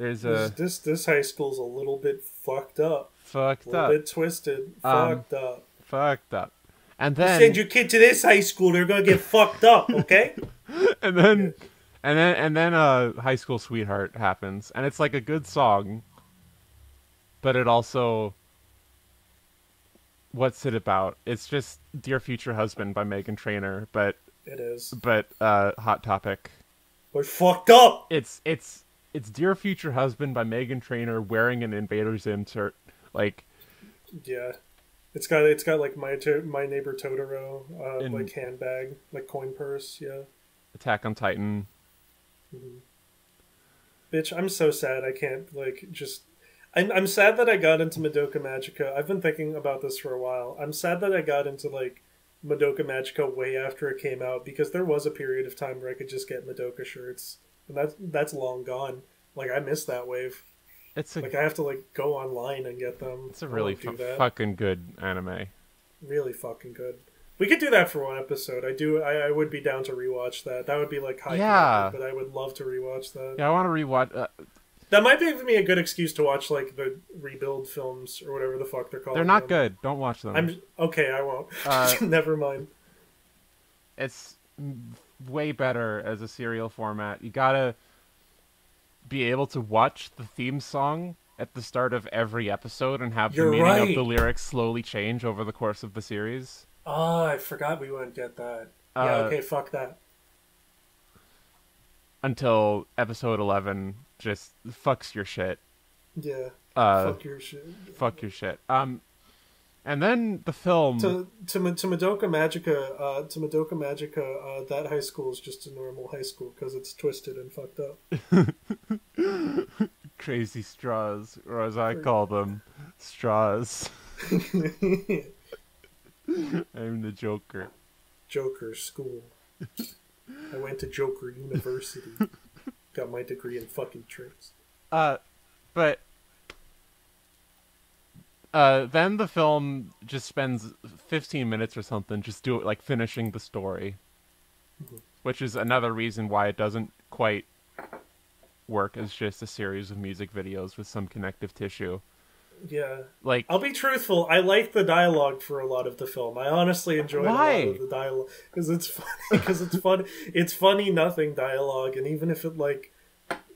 Speaker 2: There's
Speaker 1: This,
Speaker 2: a
Speaker 1: this this high school's a little bit fucked up, a
Speaker 2: fucked
Speaker 1: little
Speaker 2: up,
Speaker 1: bit twisted,
Speaker 2: Um,
Speaker 1: fucked up.
Speaker 2: fucked up, and
Speaker 1: You
Speaker 2: then
Speaker 1: send your kid to this high school, they're gonna get fucked up. Okay.
Speaker 2: and then and then and then uh high school sweetheart happens and it's like a good song but it also what's it about it's just dear future husband by Meghan Trainor but
Speaker 1: it is.
Speaker 2: but uh hot topic
Speaker 1: We're fucked up.
Speaker 2: it's it's it's dear future husband by Meghan Trainor wearing an invader zim shirt like
Speaker 1: Yeah. It's got it's got like my to- my neighbor Totoro uh,
Speaker 2: In-
Speaker 1: like handbag like coin purse. Yeah.
Speaker 2: attack on titan
Speaker 1: Bitch, I'm so sad I can't like just. I'm I'm sad that I got into Madoka Magica. I've been thinking about this for a while. I'm sad that I got into like Madoka Magica way after it came out because there was a period of time where I could just get Madoka shirts, and that's that's long gone. Like I miss that wave.
Speaker 2: it's a
Speaker 1: Like I have to like go online and get them.
Speaker 2: it's a really fu- fucking good anime
Speaker 1: really fucking good. We could do that for one episode. I do. I, I would be down to rewatch that. That would be like high,
Speaker 2: Yeah.
Speaker 1: but I would love to rewatch that.
Speaker 2: yeah i want to rewatch uh,
Speaker 1: That might give me a good excuse to watch like the rebuild films or whatever the fuck they're called.
Speaker 2: they're not
Speaker 1: Um,
Speaker 2: good don't watch them
Speaker 1: I'm okay. I won't.
Speaker 2: Uh,
Speaker 1: Never mind.
Speaker 2: it's way better as a serial format. You gotta be able to watch the theme song at the start of every episode and have
Speaker 1: You're
Speaker 2: the meaning
Speaker 1: right.
Speaker 2: of the lyrics slowly change over the course of the series.
Speaker 1: Oh, I forgot we wouldn't get that. yeah.
Speaker 2: Uh,
Speaker 1: Okay. Fuck that.
Speaker 2: Until episode 11 just fucks your shit.
Speaker 1: Yeah.
Speaker 2: Uh,
Speaker 1: fuck your shit.
Speaker 2: fuck your shit. Um, and then the film.
Speaker 1: To to to Madoka Magica, uh, to Madoka Magica, uh, that high school is just a normal high school because it's twisted and fucked up.
Speaker 2: Crazy straws, or as I call them, straws. I'm the Joker.
Speaker 1: Joker School. I went to Joker University. Got my degree in fucking tricks.
Speaker 2: Uh, but uh, then the film just spends 15 minutes or something just do it like finishing the story, which is another reason why it doesn't quite work as just a series of music videos with some connective tissue.
Speaker 1: Yeah.
Speaker 2: Like,
Speaker 1: I'll be truthful. I like the dialogue for a lot of the film. I honestly
Speaker 2: enjoy
Speaker 1: a lot of the dialogue because it's funny. Because it's fun. It's funny, nothing dialogue, and even if it like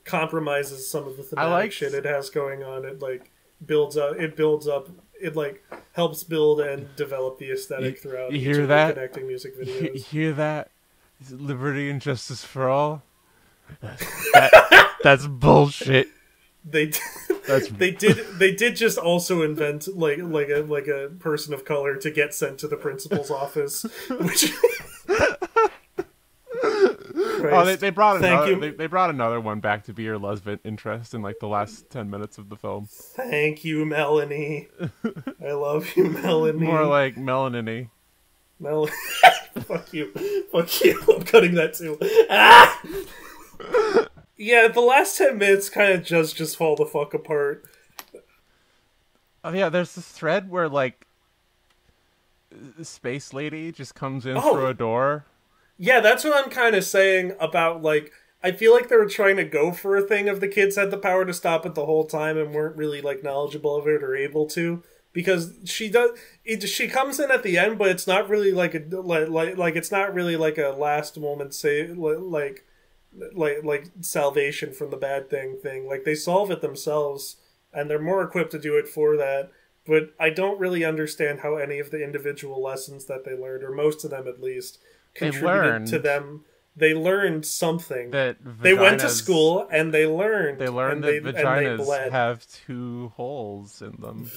Speaker 1: compromises some of the thematic
Speaker 2: liked-
Speaker 1: shit it has going on, it like builds up. It builds up. It like helps build and develop the aesthetic
Speaker 2: You-
Speaker 1: throughout.
Speaker 2: you hear that?
Speaker 1: Connecting music
Speaker 2: you
Speaker 1: videos.
Speaker 2: hear that? Is liberty and justice for all? That- that's bullshit.
Speaker 1: They
Speaker 2: That's
Speaker 1: they did they did just also invent like like a like a person of color to get sent to the principal's office, which.
Speaker 2: Oh, they, they brought
Speaker 1: Thank
Speaker 2: another.
Speaker 1: you.
Speaker 2: They, they brought another one back to be your lesbian interest in like the last ten minutes of the film.
Speaker 1: Thank you, Melanie. I love you, Melanie.
Speaker 2: More like melanin
Speaker 1: Mel. Fuck you. Fuck you. I'm cutting that too. Ah! yeah, the last ten minutes kind of just just fall the fuck apart.
Speaker 2: Oh yeah, there's this thread where like space lady just comes in
Speaker 1: Oh.
Speaker 2: through a door.
Speaker 1: Yeah, that's what I'm kind of saying about like. I feel like they were trying to go for a thing of the kids had the power to stop it the whole time and weren't really like knowledgeable of it or able to because she does it she comes in at the end but it's not really like a like like, like it's not really like a last moment say like like like salvation from the bad thing thing like they solve it themselves and they're more equipped to do it for that but I don't really understand how any of the individual lessons that they learned or most of them at least contributed to them they learned something
Speaker 2: That
Speaker 1: they went to school and they learned
Speaker 2: They learned that
Speaker 1: they, they
Speaker 2: vaginas
Speaker 1: bled.
Speaker 2: have two holes in them.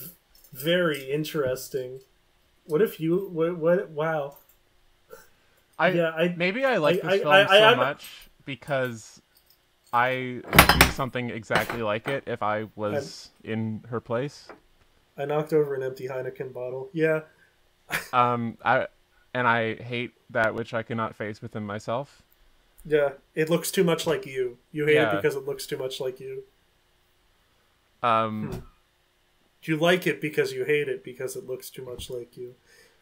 Speaker 1: very interesting what if you what, what wow
Speaker 2: I
Speaker 1: yeah i
Speaker 2: maybe I like
Speaker 1: I-
Speaker 2: this
Speaker 1: I-
Speaker 2: film
Speaker 1: I-
Speaker 2: so
Speaker 1: I'm-
Speaker 2: much because I do something exactly like it if I was in her place.
Speaker 1: i knocked over an empty heineken bottle yeah
Speaker 2: Um, I and I hate that which I cannot face within myself.
Speaker 1: yeah it looks too much like you you hate
Speaker 2: Yeah.
Speaker 1: it because it looks too much like you
Speaker 2: Um,
Speaker 1: you like it because you hate it because it looks too much like you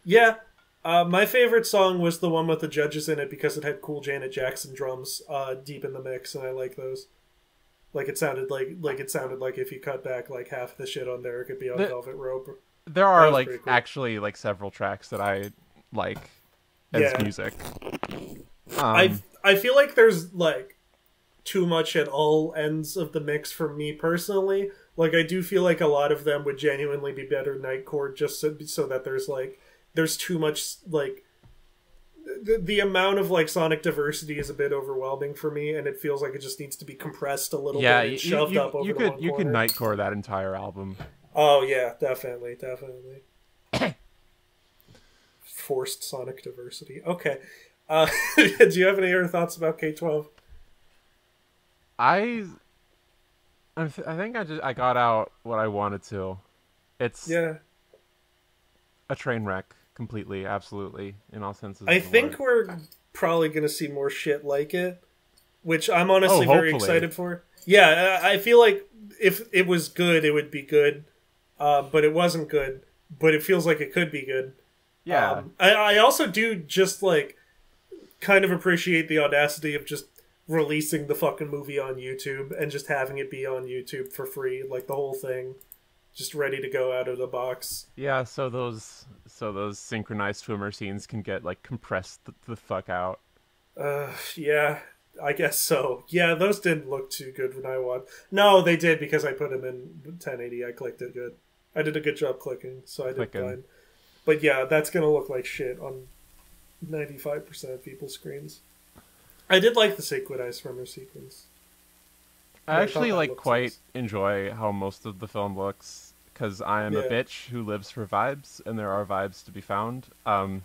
Speaker 1: yeah uh, my favorite song was the one with the judges in it because it had cool Janet Jackson drums uh, deep in the mix, and I like those. Like it sounded like like it sounded like if you cut back like half the shit on there, it could be on
Speaker 2: The-
Speaker 1: Velvet Rope.
Speaker 2: There are like
Speaker 1: cool.
Speaker 2: actually like several tracks that I like as
Speaker 1: Yeah.
Speaker 2: music. Um,
Speaker 1: I I feel like there's like too much at all ends of the mix for me personally. Like I do feel like a lot of them would genuinely be better Nightcore just so, so that there's like there's too much like the, the amount of like sonic diversity is a bit overwhelming for me and it feels like it just needs to be compressed a little
Speaker 2: yeah,
Speaker 1: bit
Speaker 2: you,
Speaker 1: and shoved
Speaker 2: you,
Speaker 1: up over
Speaker 2: you
Speaker 1: the
Speaker 2: could you could nightcore that entire album.
Speaker 1: Oh yeah, definitely, definitely. Forced sonic diversity. Okay. Uh, do you have any other thoughts about K twelve?
Speaker 2: I I, th- I think I just I got out what I wanted to. It's
Speaker 1: Yeah,
Speaker 2: a train wreck completely, absolutely, in all senses.
Speaker 1: I think
Speaker 2: word.
Speaker 1: we're probably gonna see more shit like it, which I'm honestly
Speaker 2: Oh,
Speaker 1: very excited for. Yeah, I I feel like if it was good, it would be good, uh, but it wasn't good. But it feels like it could be good.
Speaker 2: Yeah.
Speaker 1: Um, I, I also do just like kind of appreciate the audacity of just releasing the fucking movie on YouTube and just having it be on YouTube for free, like the whole thing, just ready to go out of the box.
Speaker 2: Yeah, so those so those synchronized swimmer scenes can get like compressed the, the fuck out.
Speaker 1: Uh, yeah, I guess so. Yeah, those didn't look too good when I watched. No, they did because I put them in 1080. I clicked it good. I did a good job clicking, so I did
Speaker 2: Clicking.
Speaker 1: fine. But yeah, that's gonna look like shit on 95% of people's screens. I did like the Sacred Ice swimmer sequence.
Speaker 2: I
Speaker 1: I
Speaker 2: actually like quite
Speaker 1: nice.
Speaker 2: enjoy how most of the film looks because I am a bitch who lives for vibes, and there are vibes to be found. Um,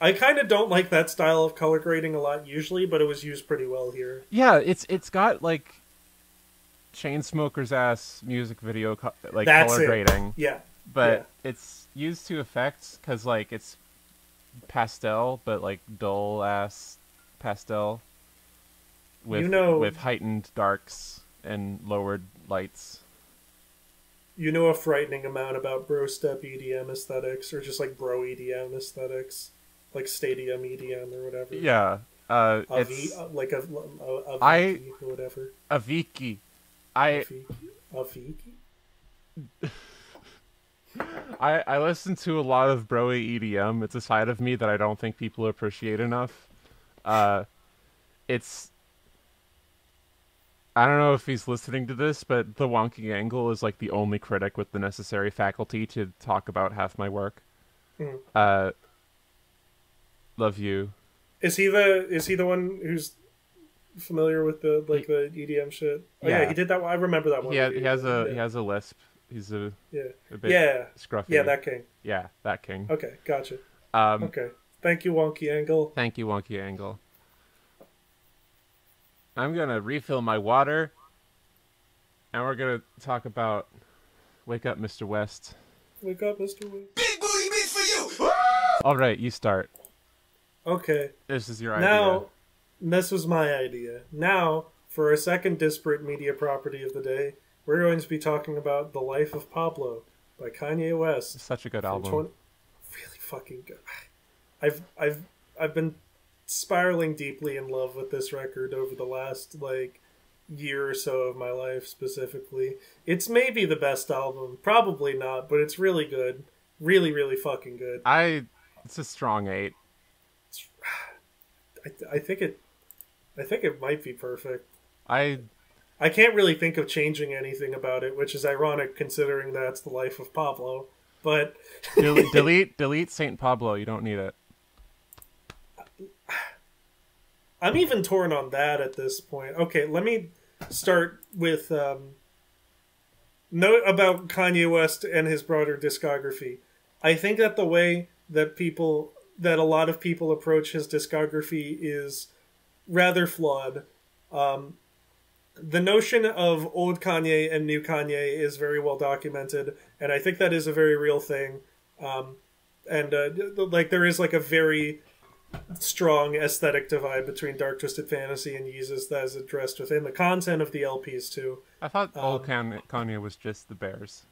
Speaker 1: I kind of don't like that style of color grading a lot usually, but it was used pretty well here.
Speaker 2: yeah, it's it's got like Chainsmokers ass music video co- like
Speaker 1: That's
Speaker 2: color
Speaker 1: it.
Speaker 2: grading,
Speaker 1: Yeah,
Speaker 2: but it's used to effects because like it's pastel, but like dull ass pastel with
Speaker 1: You know-
Speaker 2: with heightened darks and lowered lights.
Speaker 1: you know a frightening amount about bro step EDM aesthetics, or just like bro EDM aesthetics, like stadium EDM or whatever.
Speaker 2: Yeah, uh,
Speaker 1: a
Speaker 2: it's
Speaker 1: V, uh, like a, a, a
Speaker 2: I-
Speaker 1: Viki or whatever.
Speaker 2: Avicii.
Speaker 1: A
Speaker 2: I
Speaker 1: Viki? A Viki?
Speaker 2: I I listen to a lot of broy EDM. It's a side of me that I don't think people appreciate enough. Uh, it's I don't know if he's listening to this, but the wonky angle is like the only critic with the necessary faculty to talk about half my work.
Speaker 1: Mhm.
Speaker 2: Uh, love you.
Speaker 1: Is he the is he the one who's familiar with the like the EDM shit? Oh, yeah.
Speaker 2: Yeah.
Speaker 1: he did that. one. I remember that one.
Speaker 2: He, he has a
Speaker 1: yeah.
Speaker 2: he has a lisp. He's a,
Speaker 1: yeah.
Speaker 2: a bit
Speaker 1: Yeah,
Speaker 2: scruffy.
Speaker 1: yeah, that king.
Speaker 2: yeah, that king.
Speaker 1: Okay, gotcha.
Speaker 2: Um,
Speaker 1: Okay, thank you, Wonky Angle.
Speaker 2: Thank you, Wonky Angle. I'm gonna refill my water, and we're gonna talk about Wake Up, Mr. West.
Speaker 1: Wake up, Mister. Wade.
Speaker 3: Big booty beats for you.
Speaker 2: All right, you start.
Speaker 1: Okay,
Speaker 2: This is your idea.
Speaker 1: now this was my idea. Now for our second disparate media property of the day, we're going to be talking about "The Life of Pablo" by Kanye West.
Speaker 2: It's such a good album.
Speaker 1: 20 really fucking good. I've I've I've been spiraling deeply in love with this record over the last like year or so of my life specifically. It's maybe the best album, probably not, but it's really good. Really, really fucking good.
Speaker 2: I. It's a strong eight.
Speaker 1: I, I think it I think it might be perfect.
Speaker 2: I.
Speaker 1: I can't really think of changing anything about it, which is ironic considering that's the life of Pablo. But
Speaker 2: Del- delete delete Saint Pablo. You don't need it.
Speaker 1: I'm even torn on that at this point. Okay, let me start with um, note about Kanye West and his broader discography. I think that the way that people that a lot of people approach his discography is rather flawed. Um, the notion of old Kanye and new Kanye is very well documented, and I think that is a very real thing. Um, and uh, like there is like a very strong aesthetic divide between Dark Twisted Fantasy and Yeezus that is addressed within the content of the LPs too.
Speaker 2: I thought old
Speaker 1: Um,
Speaker 2: Kan- Kanye was just the Bears.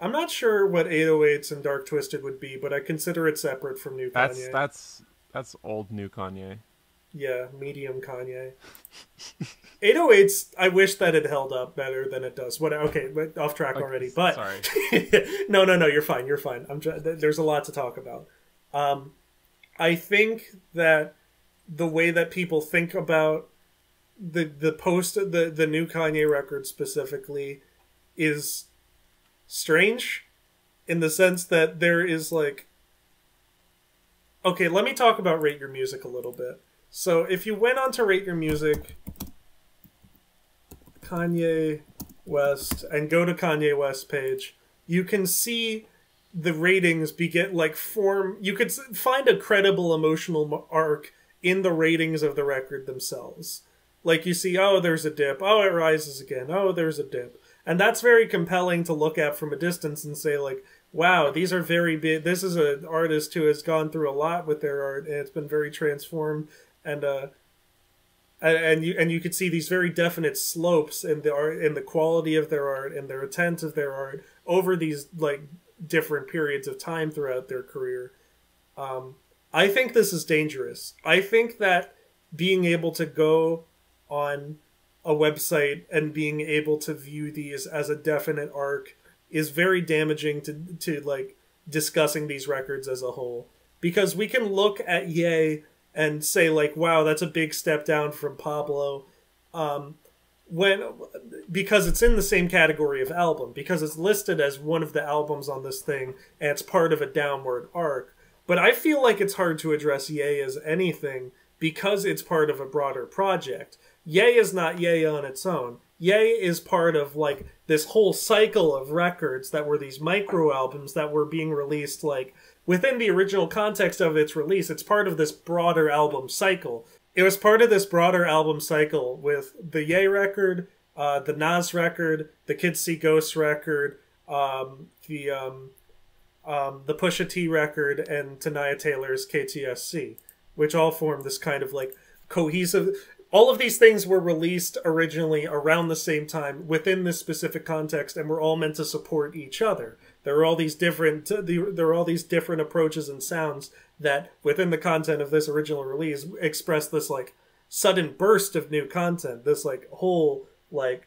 Speaker 1: I'm not sure what 808s and Dark Twisted would be, but I consider it separate from New
Speaker 2: That's
Speaker 1: Kanye.
Speaker 2: that's that's old new Kanye.
Speaker 1: Yeah, medium Kanye. 808s. I wish that it held up better than it does. What? Okay, but off track already. But
Speaker 2: sorry.
Speaker 1: no, no, no. You're fine. You're fine. I'm. th- There's a lot to talk about. Um, I think that the way that people think about the the post the the new Kanye record specifically is strange in the sense that there is like okay let me talk about rate your music a little bit so if you went on to rate your music kanye west and go to kanye west page you can see the ratings begin like form you could find a credible emotional mo- arc in the ratings of the record themselves. Like you see oh there's a dip. Oh it rises again. Oh there's a dip. And that's very compelling to look at from a distance and say like wow these are very big this is an artist who has gone through a lot with their art and it's been very transformed and uh and, you and you could see these very definite slopes in the art in the quality of their art and their intent of their art over these like different periods of time throughout their career. Um i think this is dangerous. I think that being able to go on a website and being able to view these as a definite arc is very damaging to to like discussing these records as a whole. Because we can look at Ye and say like wow that's a big step down from Pablo um when because it's in the same category of album because it's listed as one of the albums on this thing and it's part of a downward arc but I feel like it's hard to address Ye as anything because it's part of a broader project. Ye is not Ye on its own. Ye is part of like this whole cycle of records that were these micro albums that were being released like within the original context of its release. It's part of this broader album cycle. It was part of this broader album cycle with the Ye record, uh, the Nas record, the Kids See Ghosts record, um, the um, um, the Pusha T record, and Teyana Taylor's KTSE, which all form this kind of like cohesive. All of these things were released originally around the same time within this specific context, and were all meant to support each other. There are all these different there were all these different approaches and sounds that within the content of this original release express this like sudden burst of new content. This like whole like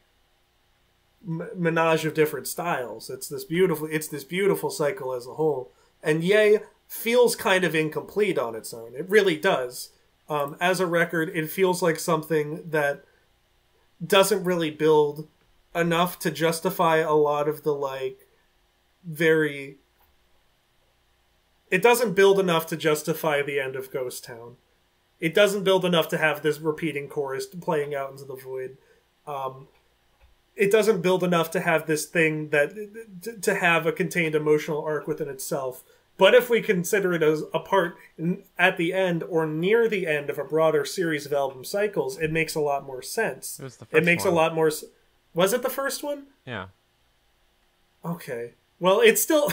Speaker 1: menage of different styles. It's this beautiful. It's this beautiful cycle as a whole. And Ye feels kind of incomplete on its own. It really does. Um, as a record, it feels like something that doesn't really build enough to justify a lot of the like very. It doesn't build enough to justify the end of Ghost Town. It doesn't build enough to have this repeating chorus playing out into the void. Um, it doesn't build enough to have this thing that to have a contained emotional arc within itself. But if we consider it as a part at the end or near the end of a broader series of album cycles, it makes a lot more sense.
Speaker 2: It was the
Speaker 1: It makes a lot more. Was it the first one?
Speaker 2: Yeah.
Speaker 1: Okay. Well, it's still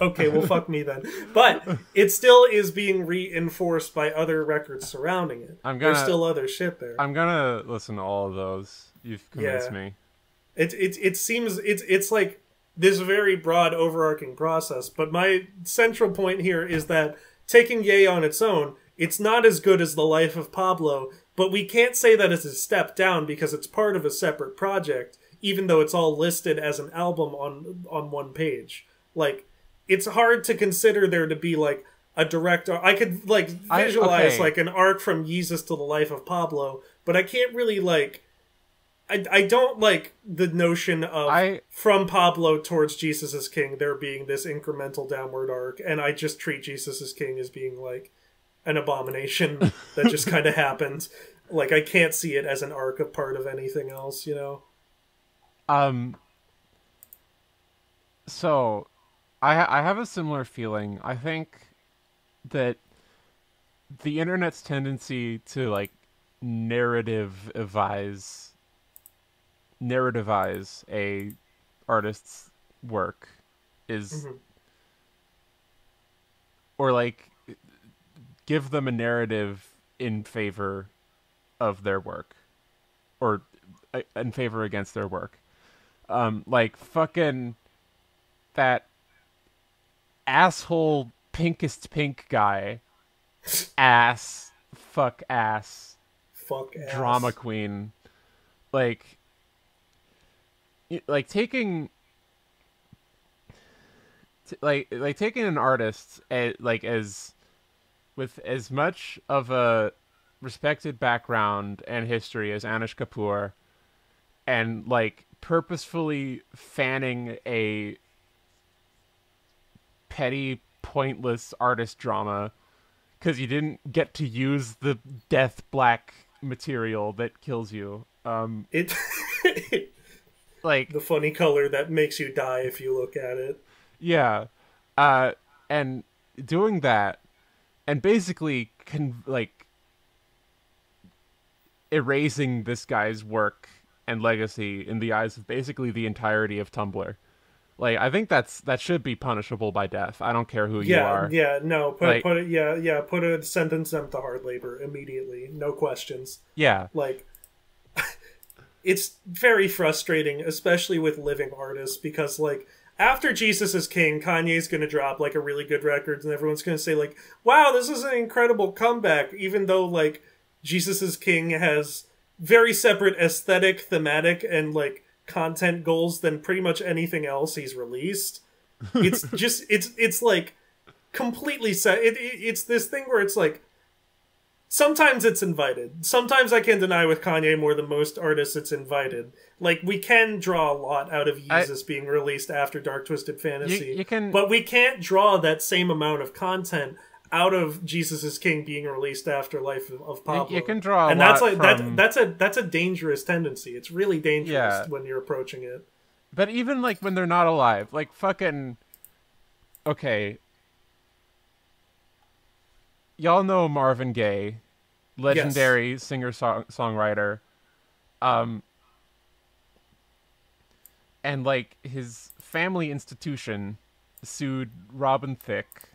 Speaker 1: okay. Well, fuck me then. But it still is being reinforced by other records surrounding it.
Speaker 2: I'm
Speaker 1: There's
Speaker 2: gonna-
Speaker 1: still other shit there.
Speaker 2: I'm gonna listen to all of those. You've convinced
Speaker 1: Yeah.
Speaker 2: me.
Speaker 1: It it it seems it's it's like this very broad overarching process. But my central point here is that taking Ye on its own, it's not as good as the life of Pablo. But we can't say that it's a step down because it's part of a separate project, even though it's all listed as an album on on one page. Like it's hard to consider there to be like a direct. I could like
Speaker 2: I-
Speaker 1: visualize
Speaker 2: okay.
Speaker 1: like an arc from Yeezus to the life of Pablo, but I can't really like. I, I don't like the notion of
Speaker 2: I-
Speaker 1: from Pablo towards Jesus as King there being this incremental downward arc, and I just treat Jesus as King as being like an abomination that just kind of happened. Like I can't see it as an arc of part of anything else, you know.
Speaker 2: Um. So, I I have a similar feeling. I think that the internet's tendency to like narrativeize narrativize a artist's work is
Speaker 1: Mhm.
Speaker 2: or like give them a narrative in favor of their work or uh, in favor against their work um like fucking that asshole pinkest pink guy ass fuck ass
Speaker 1: Fuck ass.
Speaker 2: drama queen like like taking t- like like taking an artist like as with as much of a respected background and history as Anish Kapoor and like purposefully fanning a petty pointless artist drama because you didn't get to use the death black material that kills you um
Speaker 1: It
Speaker 2: like
Speaker 1: the funny color that makes you die if you look at it.
Speaker 2: Yeah. Uh and doing that and basically can like erasing this guy's work and legacy in the eyes of basically the entirety of Tumblr. Like I think that's that should be punishable by death. I don't care who you are.
Speaker 1: yeah, yeah, no, put
Speaker 2: Like-
Speaker 1: put it, yeah, yeah, put a sentence them to hard labor immediately, no questions.
Speaker 2: Yeah.
Speaker 1: Like, it's very frustrating, especially with living artists, because like after Jesus is King, Kanye's gonna drop like a really good record, and everyone's gonna say like, "Wow, this is an incredible comeback," even though like Jesus is King has very separate aesthetic, thematic, and like content goals than pretty much anything else he's released. It's just it's it's like completely set. It, it, it's this thing where it's like sometimes it's invited. Sometimes I can deny with Kanye more than most artists it's invited. Like we can draw a lot out of Yeezus being released after Dark Twisted Fantasy.
Speaker 2: you can-
Speaker 1: but we can't draw that same amount of content out of Jesus is King being released after Life of, Pablo.
Speaker 2: you can draw a
Speaker 1: and that's
Speaker 2: lot
Speaker 1: like
Speaker 2: from-
Speaker 1: that, that's a that's a dangerous tendency. It's really dangerous
Speaker 2: Yeah.
Speaker 1: when you're approaching it.
Speaker 2: But even like when they're not alive, like fucking okay. Y'all know Marvin Gaye, legendary singer song songwriter. Um and like his family institution sued Robin Thicke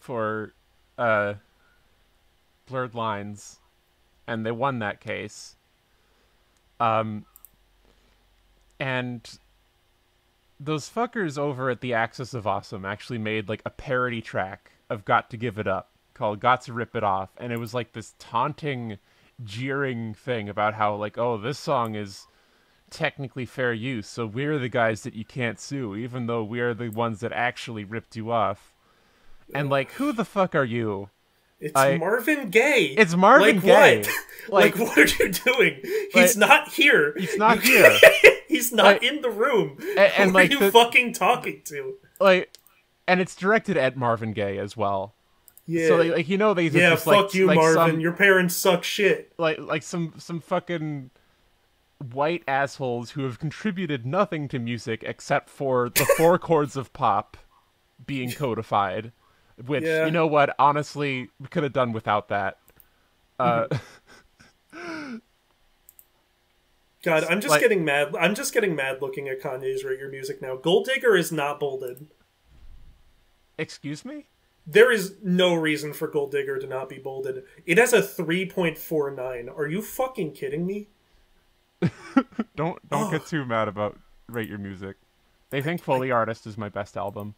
Speaker 2: for uh blurred lines and they won that case. Um and those fuckers over at the Axis of Awesome actually made like a parody track of Got to Give It Up called Got to Rip It Off and it was like this taunting jeering thing about how like oh this song is technically fair use so we're the guys that you can't sue even though we're the ones that actually ripped you off and like who the fuck are you
Speaker 1: It's
Speaker 2: I-
Speaker 1: Marvin Gaye.
Speaker 2: It's Marvin
Speaker 1: like
Speaker 2: Gaye.
Speaker 1: What?
Speaker 2: Like-
Speaker 1: like, what are you doing? He's
Speaker 2: Like-
Speaker 1: not here.
Speaker 2: He's not here.
Speaker 1: He's not
Speaker 2: Like-
Speaker 1: in the room.
Speaker 2: and, and
Speaker 1: Who
Speaker 2: like
Speaker 1: are you
Speaker 2: the,
Speaker 1: fucking talking to?
Speaker 2: like and it's directed at Marvin Gaye as well
Speaker 1: Yeah.
Speaker 2: so like, like you know these
Speaker 1: yeah,
Speaker 2: just
Speaker 1: fuck you, Marvin.
Speaker 2: some,
Speaker 1: Your parents suck shit.
Speaker 2: like like some some fucking white assholes who have contributed nothing to music except for the four chords of pop being codified which
Speaker 1: Yeah.
Speaker 2: you know what honestly we could have done without that uh
Speaker 1: God, I'm just
Speaker 2: Like-
Speaker 1: getting mad. I'm just getting mad looking at Kanye's Rate Your Music now. Gold Digger is not bolded.
Speaker 2: excuse me
Speaker 1: There is no reason for Gold Digger to not be bolded. It has a 3.49. Are you fucking kidding me?
Speaker 2: don't don't
Speaker 1: Oh.
Speaker 2: get too mad about rate your music they think Foley Artist is my best album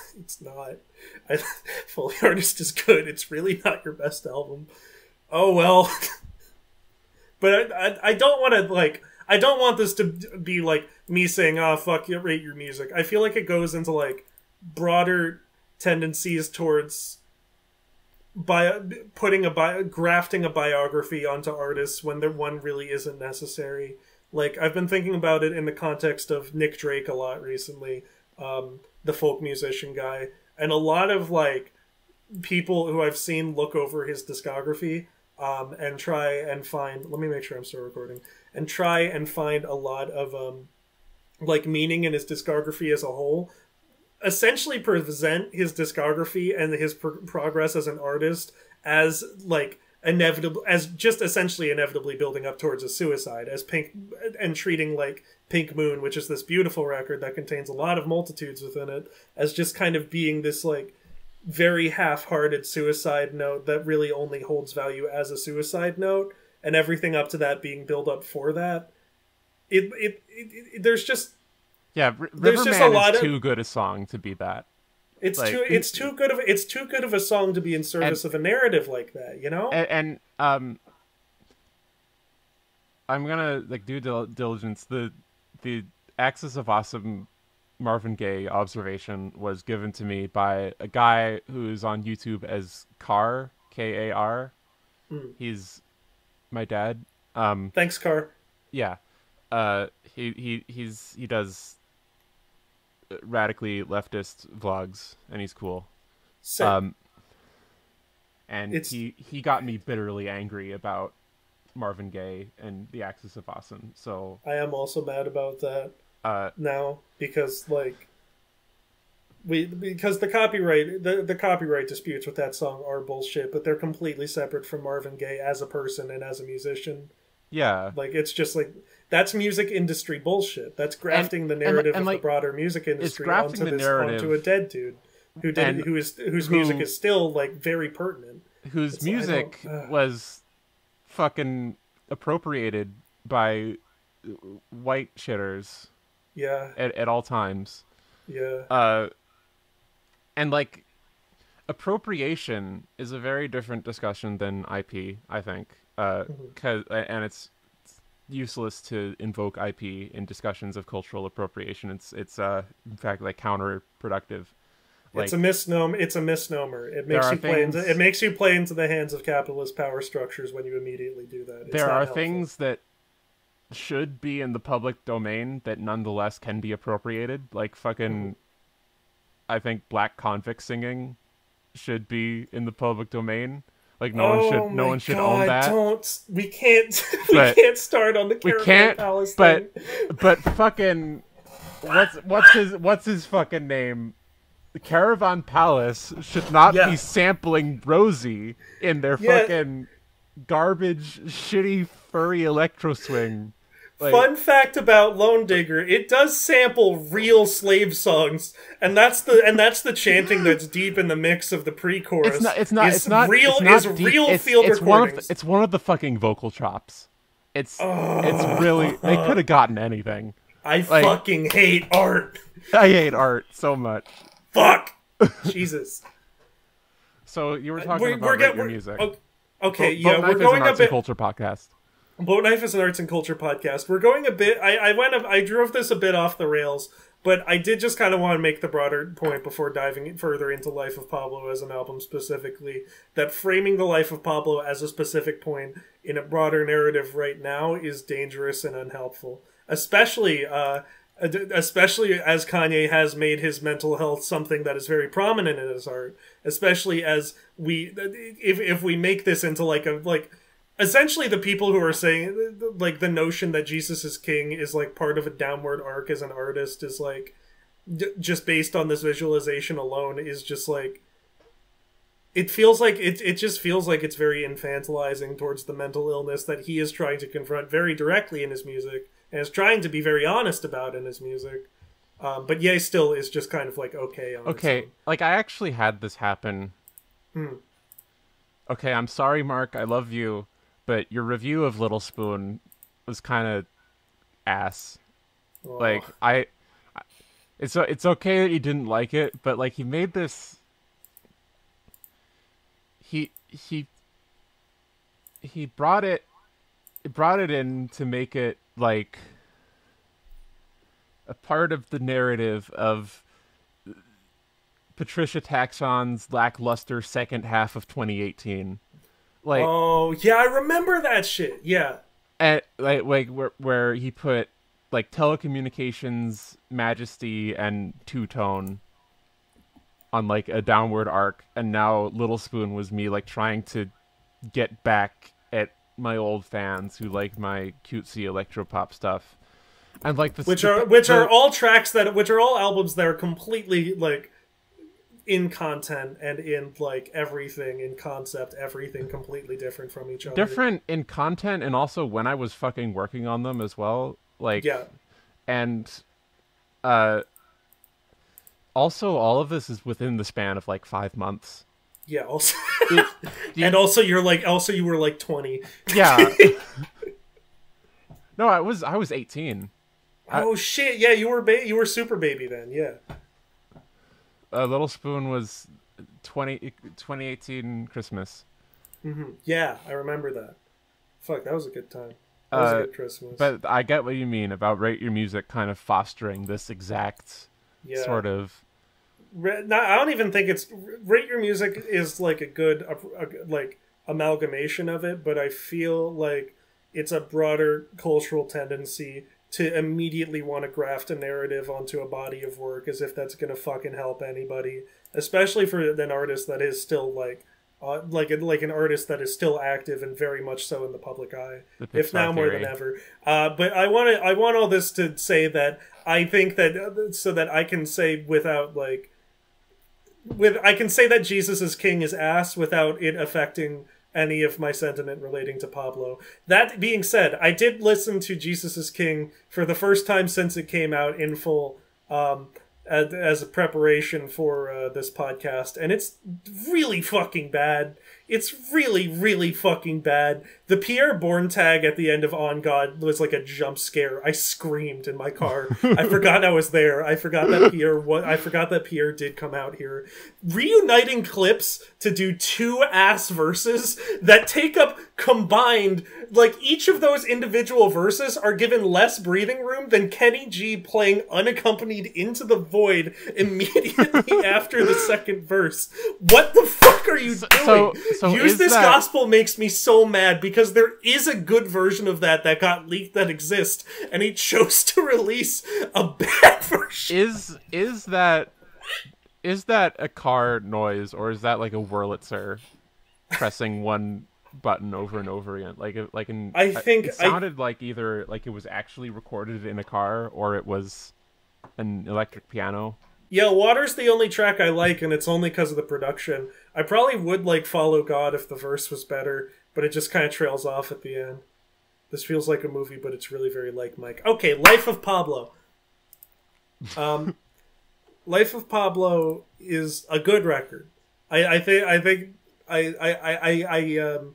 Speaker 1: It's not. I, Foley Artist is good. It's really not your best album. Oh well. but I, I, I don't want to like. I don't want this to be like me saying, "Ah, fuck you, rate your music." I feel like it goes into like broader tendencies towards by putting a bio, grafting a biography onto artists when there one really isn't necessary. Like I've been thinking about it in the context of Nick Drake a lot recently, um, the folk musician guy, and a lot of like people who I've seen look over his discography um, and try and find. Let me make sure I'm still recording. And try and find a lot of um, like meaning in his discography as a whole. Essentially, present his discography and his pro- progress as an artist as like inevitable as just essentially inevitably building up towards a suicide as pink and treating like pink moon which is this beautiful record that contains a lot of multitudes within it as just kind of being this like very half-hearted suicide note that really only holds value as a suicide note and everything up to that being built up for that. It it, it, it there's just
Speaker 2: yeah R-
Speaker 1: There's just a
Speaker 2: Riverman
Speaker 1: lot
Speaker 2: is
Speaker 1: of-
Speaker 2: too good a song to be that.
Speaker 1: It's
Speaker 2: Like-
Speaker 1: too it's too good of it's too good of a song to be in service of a narrative like that you know?
Speaker 2: And, and um I'm gonna like do dil- diligence. The the Axis of Awesome Marvin Gaye observation was given to me by a guy who's on YouTube as Kar K A R.
Speaker 1: Mm.
Speaker 2: He's my dad. Um,
Speaker 1: Thanks, Kar.
Speaker 2: yeah. Uh, he he he's he does radically leftist vlogs, and he's cool. Um, and
Speaker 1: It's-
Speaker 2: he he got me bitterly angry about Marvin Gaye and the Axis of Awesome. So
Speaker 1: I am also mad about that
Speaker 2: uh,
Speaker 1: now because like we because the copyright the, the copyright disputes with that song are bullshit, but they're completely separate from Marvin Gaye as a person and as a musician.
Speaker 2: yeah,
Speaker 1: Like it's just like that's music industry bullshit. That's grafting the narrative
Speaker 2: and,
Speaker 1: of
Speaker 2: like,
Speaker 1: the broader music industry onto this
Speaker 2: narrative
Speaker 1: onto a dead dude who did
Speaker 2: and
Speaker 1: who is whose
Speaker 2: who-
Speaker 1: music is still like very pertinent.
Speaker 2: whose
Speaker 1: It's-
Speaker 2: music was fucking appropriated by white shitters
Speaker 1: Yeah,
Speaker 2: at, at all times.
Speaker 1: yeah.
Speaker 2: uh and like appropriation is a very different discussion than ip i think uh
Speaker 1: Mhm.
Speaker 2: 'cause- and it's it's useless to invoke ip in discussions of cultural appropriation it's it's uh in fact like counterproductive like
Speaker 1: it's a misnomer. It's a misnomer. It makes you play into it makes you play into the hands of capitalist power structures when you immediately do that. It's
Speaker 2: there are
Speaker 1: helpful.
Speaker 2: things that should be in the public domain that nonetheless can be appropriated like fucking mm-hmm. i think black convict singing should be in the public domain like no one
Speaker 1: oh
Speaker 2: should no one should
Speaker 1: God,
Speaker 2: own that
Speaker 1: Don't we can't we
Speaker 2: But-
Speaker 1: can't start on the
Speaker 2: we can't,
Speaker 1: Palace
Speaker 2: but
Speaker 1: thing.
Speaker 2: but fucking what's what's his what's his fucking name the caravan palace should not
Speaker 1: Yeah.
Speaker 2: be sampling rosie in their
Speaker 1: Yeah.
Speaker 2: fucking garbage shitty furry electro swing like,
Speaker 1: Fun fact about Lone Digger: it does sample real slave songs, and that's the and that's the chanting that's deep in the mix of the pre-chorus.
Speaker 2: it's not it's not
Speaker 1: is
Speaker 2: it's not
Speaker 1: real
Speaker 2: it's not
Speaker 1: is
Speaker 2: deep-
Speaker 1: real
Speaker 2: it's,
Speaker 1: field
Speaker 2: it's one of
Speaker 1: recordings.
Speaker 2: the, it's one of the fucking vocal chops it's it's really they could have gotten anything
Speaker 1: I
Speaker 2: like-
Speaker 1: fucking hate art.
Speaker 2: i hate art so much
Speaker 1: Fuck. Jesus.
Speaker 2: so you were talking
Speaker 1: We're,
Speaker 2: about
Speaker 1: we're
Speaker 2: rate
Speaker 1: getting
Speaker 2: your music
Speaker 1: o- Okay,
Speaker 2: Boat
Speaker 1: yeah,
Speaker 2: Knife
Speaker 1: we're
Speaker 2: is an
Speaker 1: going a
Speaker 2: arts and
Speaker 1: bit.
Speaker 2: culture podcast
Speaker 1: Boat Knife is an arts and culture podcast. We're going a bit. I, I went. I drove this a bit off the rails, but I did just kind of want to make the broader point before diving further into Life of Pablo as an album specifically. That framing the life of Pablo as a specific point in a broader narrative right now is dangerous and unhelpful, especially. Uh, ad- Uh, especially as Kanye has made his mental health something that is very prominent in his art, especially as we, if if we make this into like a like essentially the people who are saying like the notion that jesus is king is like part of a downward arc as an artist is like just based on this visualization alone is just like it feels like it, it just feels like it's very infantilizing towards the mental illness that he is trying to confront very directly in his music and is trying to be very honest about in his music um, but yeah still is just kind of like okay on
Speaker 2: Okay, like I actually had this happen.
Speaker 1: Hmm.
Speaker 2: Okay, I'm sorry, Mark. I love you, but your review of Little Spoon was kind of ass.
Speaker 1: Oh.
Speaker 2: Like I, I- it's it's okay that you didn't like it, but like he made this. He he. He brought it, brought it in to make it like a part of the narrative of Patricia Taxxon's lackluster second half of 2018. Like,
Speaker 1: oh yeah i remember that shit yeah
Speaker 2: at, like, like where where he put like telecommunications majesty and two tone on like a downward arc, and now Little Spoon was me like trying to get back my old fans who like my cutesy electropop stuff. And like the
Speaker 1: which are which
Speaker 2: the-
Speaker 1: are all tracks that which are all albums that are completely like in content and in like everything in concept everything completely different from each other
Speaker 2: different in content and also when I was fucking working on them as well. Like
Speaker 1: yeah
Speaker 2: and uh also all of this is within the span of like 5 months.
Speaker 1: Yeah also
Speaker 2: you-
Speaker 1: and also you're like also you were like 20
Speaker 2: Yeah. no, I was I was 18.
Speaker 1: oh shit yeah you were ba- you were super baby then yeah
Speaker 2: A Little Spoon was 20 2018 Christmas. Mm-hmm.
Speaker 1: yeah i remember that fuck that was a good time That was a
Speaker 2: Uh,
Speaker 1: good Christmas.
Speaker 2: But I get what you mean about rate your music kind of fostering this exact
Speaker 1: yeah.
Speaker 2: sort of.
Speaker 1: Not, I don't even think it's rate your music is like a good a, a- like amalgamation of it, but I feel like it's a broader cultural tendency to immediately want to graft a narrative onto a body of work as if that's gonna fucking help anybody, especially for an artist that is still like. Uh, like like an artist that is still active and very much so in the public eye,
Speaker 2: The
Speaker 1: if now more than ever. Uh, but I want to I want all this to say that I think that uh, so that I can say without like with I can say that Jesus is king is ass without it affecting any of my sentiment relating to Pablo. That being said, I did listen to Jesus is King for the first time since it came out in full um, as, as a preparation for uh, this podcast, and it's really fucking bad. It's really, really fucking bad. The Pierre Bourne tag at the end of On God was like a jump scare. I screamed in my car. I forgot I was there. I forgot that Pierre. What I forgot that Pierre did come out here. Reuniting Clipse to do two ass verses that take up combined like each of those individual verses are given less breathing room than Kenny G playing unaccompanied into the void immediately after the second verse. What the fuck are you doing?
Speaker 2: so- so
Speaker 1: Use this
Speaker 2: that-
Speaker 1: gospel makes me so mad because there is a good version of that that got leaked that exists, and he chose to release a bad version.
Speaker 2: Is is that is that a car noise or is that like a Wurlitzer pressing one button over and over again? Like like an
Speaker 1: I uh, think
Speaker 2: it
Speaker 1: I-
Speaker 2: sounded like either like it was actually recorded in a car or it was an electric piano.
Speaker 1: Yeah, Water's the only track I like, and it's only because of the production. I probably would like Follow God if the verse was better, but it just kind of trails off at the end. This feels like a movie, but it's really very like Mike. Okay, Life of Pablo. Um, Life of Pablo is a good record. I, I think I think I I I I, um.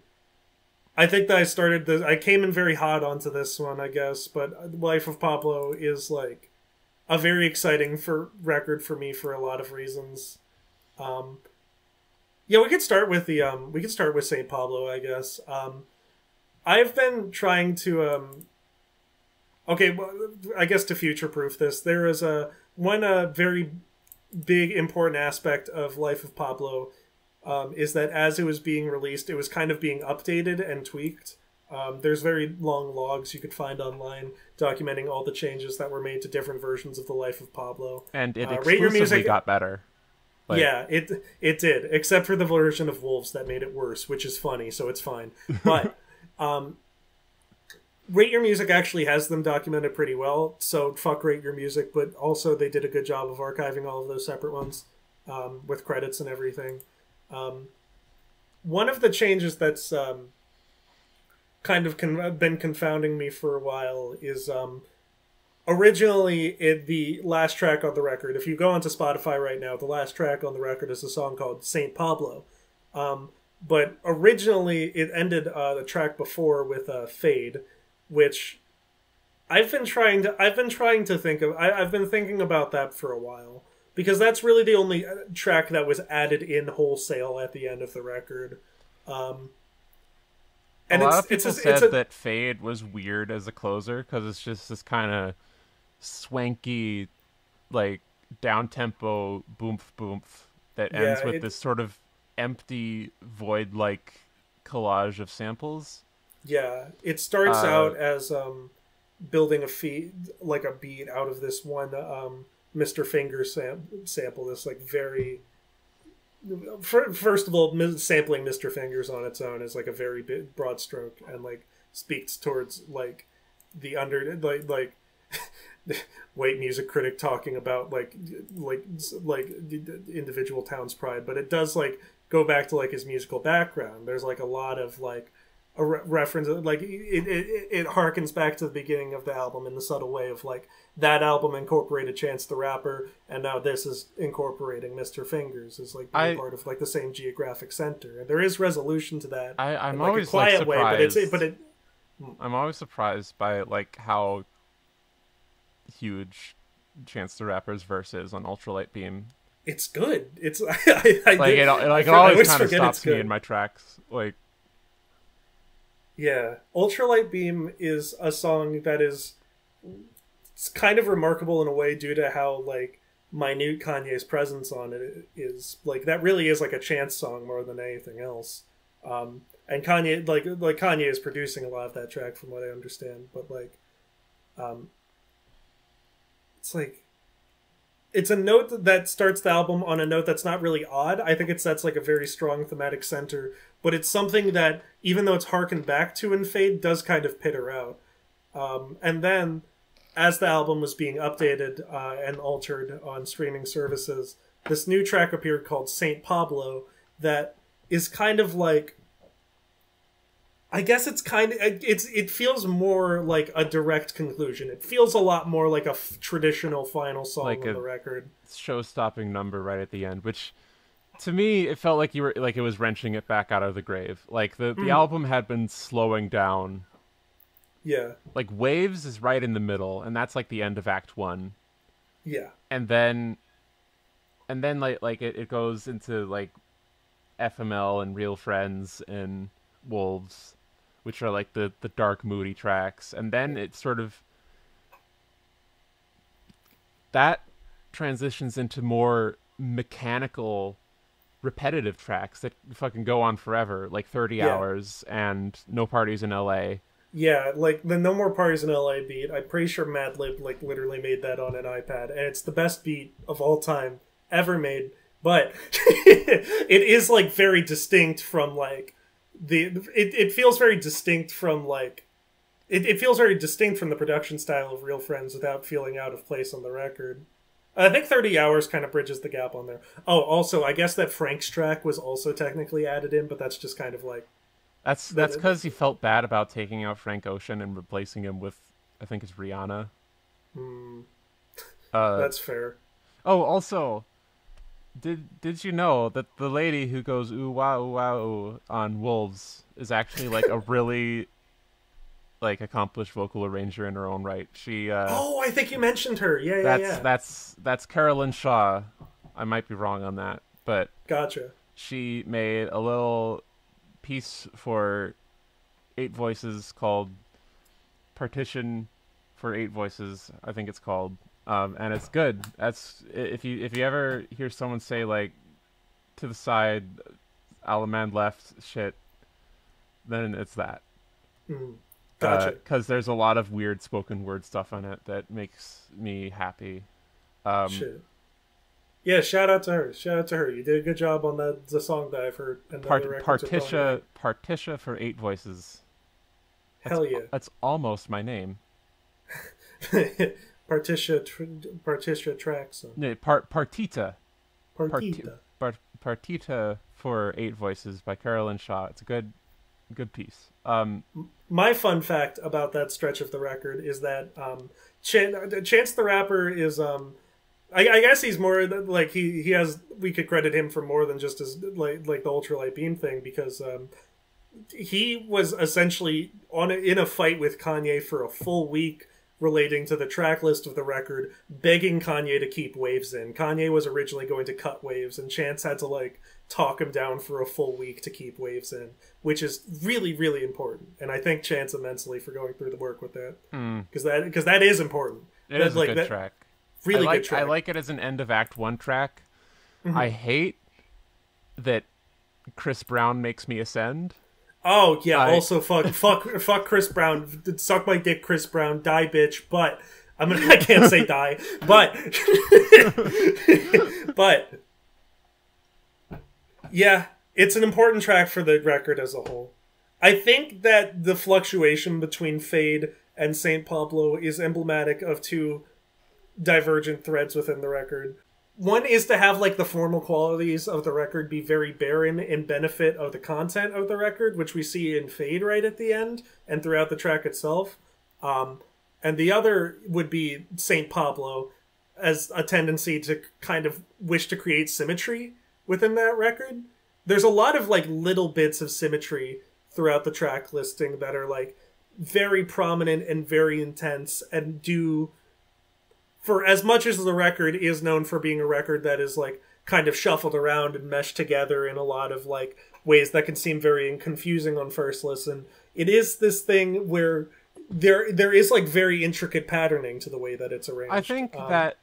Speaker 1: I think that I started the. I came in very hot onto this one, I guess, but Life of Pablo is like a very exciting for record for me for a lot of reasons. Um, yeah, we could start with the um, we could start with Saint Pablo, I guess. Um, I've been trying to um, okay, well, I guess to future proof this, there is a one uh, very big important aspect of Life of Pablo um, is that as it was being released, it was kind of being updated and tweaked. Um, there's very long logs you could find online documenting all the changes that were made to different versions of the life of Pablo.
Speaker 2: And it
Speaker 1: Uh,
Speaker 2: exclusively
Speaker 1: music-
Speaker 2: got better. Like,
Speaker 1: yeah, it it did, except for the version of Wolves that made it worse, which is funny, so it's fine. But um, Rate Your Music actually has them documented pretty well, so fuck Rate Your Music, but also they did a good job of archiving all of those separate ones um, with credits and everything. Um, one of the changes that's um, kind of con- been confounding me for a while is um, originally it, the last track on the record if you go onto spotify right now the last track on the record is a song called saint pablo. Um, but originally it ended uh, the track before with uh, fade which i've been trying to i've been trying to think of I, i've been thinking about that for a while because that's really the only uh, track that was added in wholesale at the end of the record. Um,
Speaker 2: a lot of
Speaker 1: it's
Speaker 2: people
Speaker 1: a-
Speaker 2: said
Speaker 1: a-
Speaker 2: that Fade was weird as a closer because it's just this kind of swanky, like down tempo boomf boomf that ends with
Speaker 1: it-
Speaker 2: this sort of empty void like collage of samples.
Speaker 1: Yeah, it starts
Speaker 2: Uh,
Speaker 1: out as um, building a feed like a beat out of this one um, Mr. Finger sam- sample. This like very first of all, sampling Mr. Fingers on its own is like a very big, broad stroke and like speaks towards like the under like like white music critic talking about like like like individual town's pride, but it does like go back to like his musical background. There's like a lot of like a re- reference like it, it it harkens back to the beginning of the album in the subtle way of like that album incorporated Chance the Rapper and now this is incorporating Mr. Fingers is like being
Speaker 2: I-
Speaker 1: part of like the same geographic center and there is resolution to that
Speaker 2: I, I'm
Speaker 1: in, like
Speaker 2: always
Speaker 1: a quiet
Speaker 2: like
Speaker 1: way but
Speaker 2: surprised.
Speaker 1: it's but it hmm.
Speaker 2: I'm always surprised by like how huge Chance the Rapper's verse is on Ultralight Beam.
Speaker 1: it's good it's I, I, I
Speaker 2: Like
Speaker 1: did-
Speaker 2: it, like it always kind of stops me in my tracks. Like
Speaker 1: Yeah, Ultralight Beam is a song that is it's kind of remarkable in a way due to how like minute Kanye's presence on it is. Like that really is like a chance song more than anything else. Um, and Kanye like like Kanye is producing a lot of that track from what I understand, but like um it's like it's a note that starts the album on a note that's not really odd. I think it sets like a very strong thematic center, but it's something that even though it's harkened back to in Fade, does kind of pitter out. Um, and then, as the album was being updated uh, and altered on streaming services, this new track appeared called Saint Pablo that is kind of like I guess it's kind of it's it feels more like a direct conclusion. It feels a lot more like a f- traditional final song
Speaker 2: Like
Speaker 1: on the record.
Speaker 2: Show-stopping number right at the end, which to me it felt like you were like it was wrenching it back out of the grave. Like the the hmm. album had been slowing down.
Speaker 1: Yeah,
Speaker 2: Like Waves is right in the middle, and that's like the end of Act One.
Speaker 1: yeah,
Speaker 2: and then and then like like it, it goes into like FML and Real Friends and Wolves, which are like the the dark moody tracks, and then it sort of that transitions into more mechanical repetitive tracks that fucking go on forever like 30
Speaker 1: Yeah.
Speaker 2: hours and no parties in LA
Speaker 1: yeah. Like the No More Parties in LA beat. I'm pretty sure Madlib like literally made that on an iPad, and it's the best beat of all time ever made. But it is like very distinct from like the. It it feels very distinct from like. It, it feels very distinct from the production style of Real Friends without feeling out of place on the record. I think 30 hours kind of bridges the gap on there. Oh, also, I guess that Frank's track was also technically added in, but that's just kind of like
Speaker 2: That's that's because he felt bad about taking out Frank Ocean and replacing him with I think it's Rihanna. Uh,
Speaker 1: that's fair.
Speaker 2: oh, also, did did you know that the lady who goes ooh wow ooh wow ooh on Wolves is actually like a really like accomplished vocal arranger in her own right. She uh,
Speaker 1: Oh, I think you mentioned her. Yeah, yeah,
Speaker 2: that's
Speaker 1: yeah.
Speaker 2: that's that's Caroline Shaw. I might be wrong on that, but
Speaker 1: Gotcha.
Speaker 2: she made a little piece for eight voices called partition for eight voices i think it's called um, and it's good that's if you if you ever hear someone say like to the side allemande left shit then it's that
Speaker 1: Mm. Gotcha.
Speaker 2: because there's a lot of weird spoken word stuff on it that makes me happy um,
Speaker 1: Shit. Yeah, shout out to her. Shout out to her. You did a good job on that the song that I've heard. And
Speaker 2: part-
Speaker 1: other records are
Speaker 2: partitia partitia for eight voices
Speaker 1: probably- Hell yeah!
Speaker 2: that's almost my name.
Speaker 1: Partitia tr- Partitia tracks. So.
Speaker 2: No, part partita.
Speaker 1: Partita.
Speaker 2: Part, partita for eight voices by Caroline Shaw. It's a good, good piece. Um,
Speaker 1: My fun fact about that stretch of the record is that um, Chan- Chance the Rapper is um, I, I guess he's more like he he has we could credit him for more than just his like like the ultralight beam thing because um, he was essentially on a, in a fight with Kanye for a full week relating to the track list of the record, begging Kanye to keep waves in. Kanye was originally going to cut waves, and Chance had to like talk him down for a full week to keep waves in, which is really really important. And I thank Chance immensely for going through the work with that because that because that is important.
Speaker 2: it
Speaker 1: That,
Speaker 2: is a
Speaker 1: like,
Speaker 2: good
Speaker 1: that-
Speaker 2: track.
Speaker 1: Really
Speaker 2: like,
Speaker 1: good track. Mm-hmm.
Speaker 2: I like it as an end of Act One track. I hate that Chris Brown makes me ascend.
Speaker 1: Oh yeah.
Speaker 2: I-
Speaker 1: Also, fuck, fuck, fuck Chris Brown. Suck my dick, Chris Brown. Die, bitch. But I'm gonna. I can't say die. But, but, yeah, it's an important track for the record as a whole. I think that the fluctuation between Fade and Saint Pablo is emblematic of two divergent threads within the record. One is to have like the formal qualities of the record be very barren in benefit of the content of the record, which we see in Fade right at the end and throughout the track itself. Um, and the other would be Saint Pablo as a tendency to kind of wish to create symmetry within that record. There's a lot of like little bits of symmetry throughout the track listing that are like very prominent and very intense and do for as much as the record is known for being a record that is like kind of shuffled around and meshed together in a lot of like ways that can seem very confusing on first listen it is this thing where there there is like very intricate patterning to the way that it's arranged.
Speaker 2: I think
Speaker 1: Um,
Speaker 2: that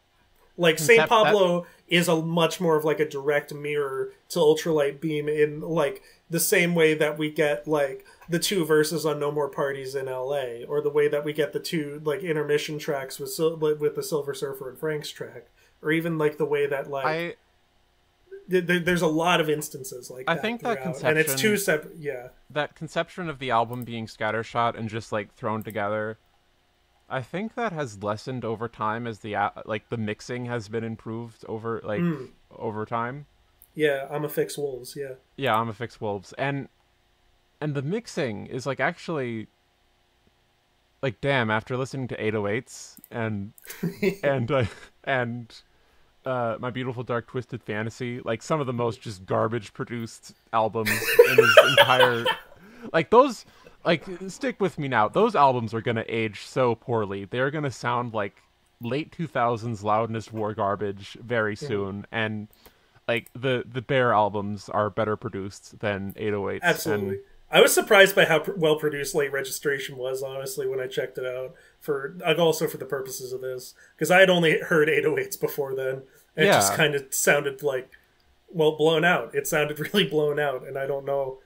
Speaker 1: like Saint Pablo is a much more of like a direct mirror to Ultralight Beam in like the same way that we get like the two verses on No More Parties in L.A. or the way that we get the two like intermission tracks with Sil- with the Silver Surfer and Frank's track, or even like the way that like
Speaker 2: I
Speaker 1: th- there, there's a lot of instances like
Speaker 2: I
Speaker 1: that
Speaker 2: think that
Speaker 1: throughout, and it's two separate yeah
Speaker 2: that conception of the album being scattershot and just like thrown together i think that has lessened over time as the like the mixing has been improved over like
Speaker 1: Hmm.
Speaker 2: over time
Speaker 1: yeah I'm a fix wolves yeah
Speaker 2: yeah i'm a fix wolves and and the mixing is like actually like damn after listening to 808s and and uh, and uh, my beautiful dark twisted fantasy like some of the most just garbage produced albums in his entire like those like stick with me now. Those albums are gonna age so poorly. They're gonna sound like late 2000s loudness war garbage very soon. And like the the bear albums are better produced than 808s
Speaker 1: Absolutely.
Speaker 2: and
Speaker 1: I was surprised by how well produced late registration was, honestly, when I checked it out. For uh, also for the purposes of this, because I had only heard 808s before then, and it just kind of sounded like, well, blown out. It sounded really blown out, and I don't know.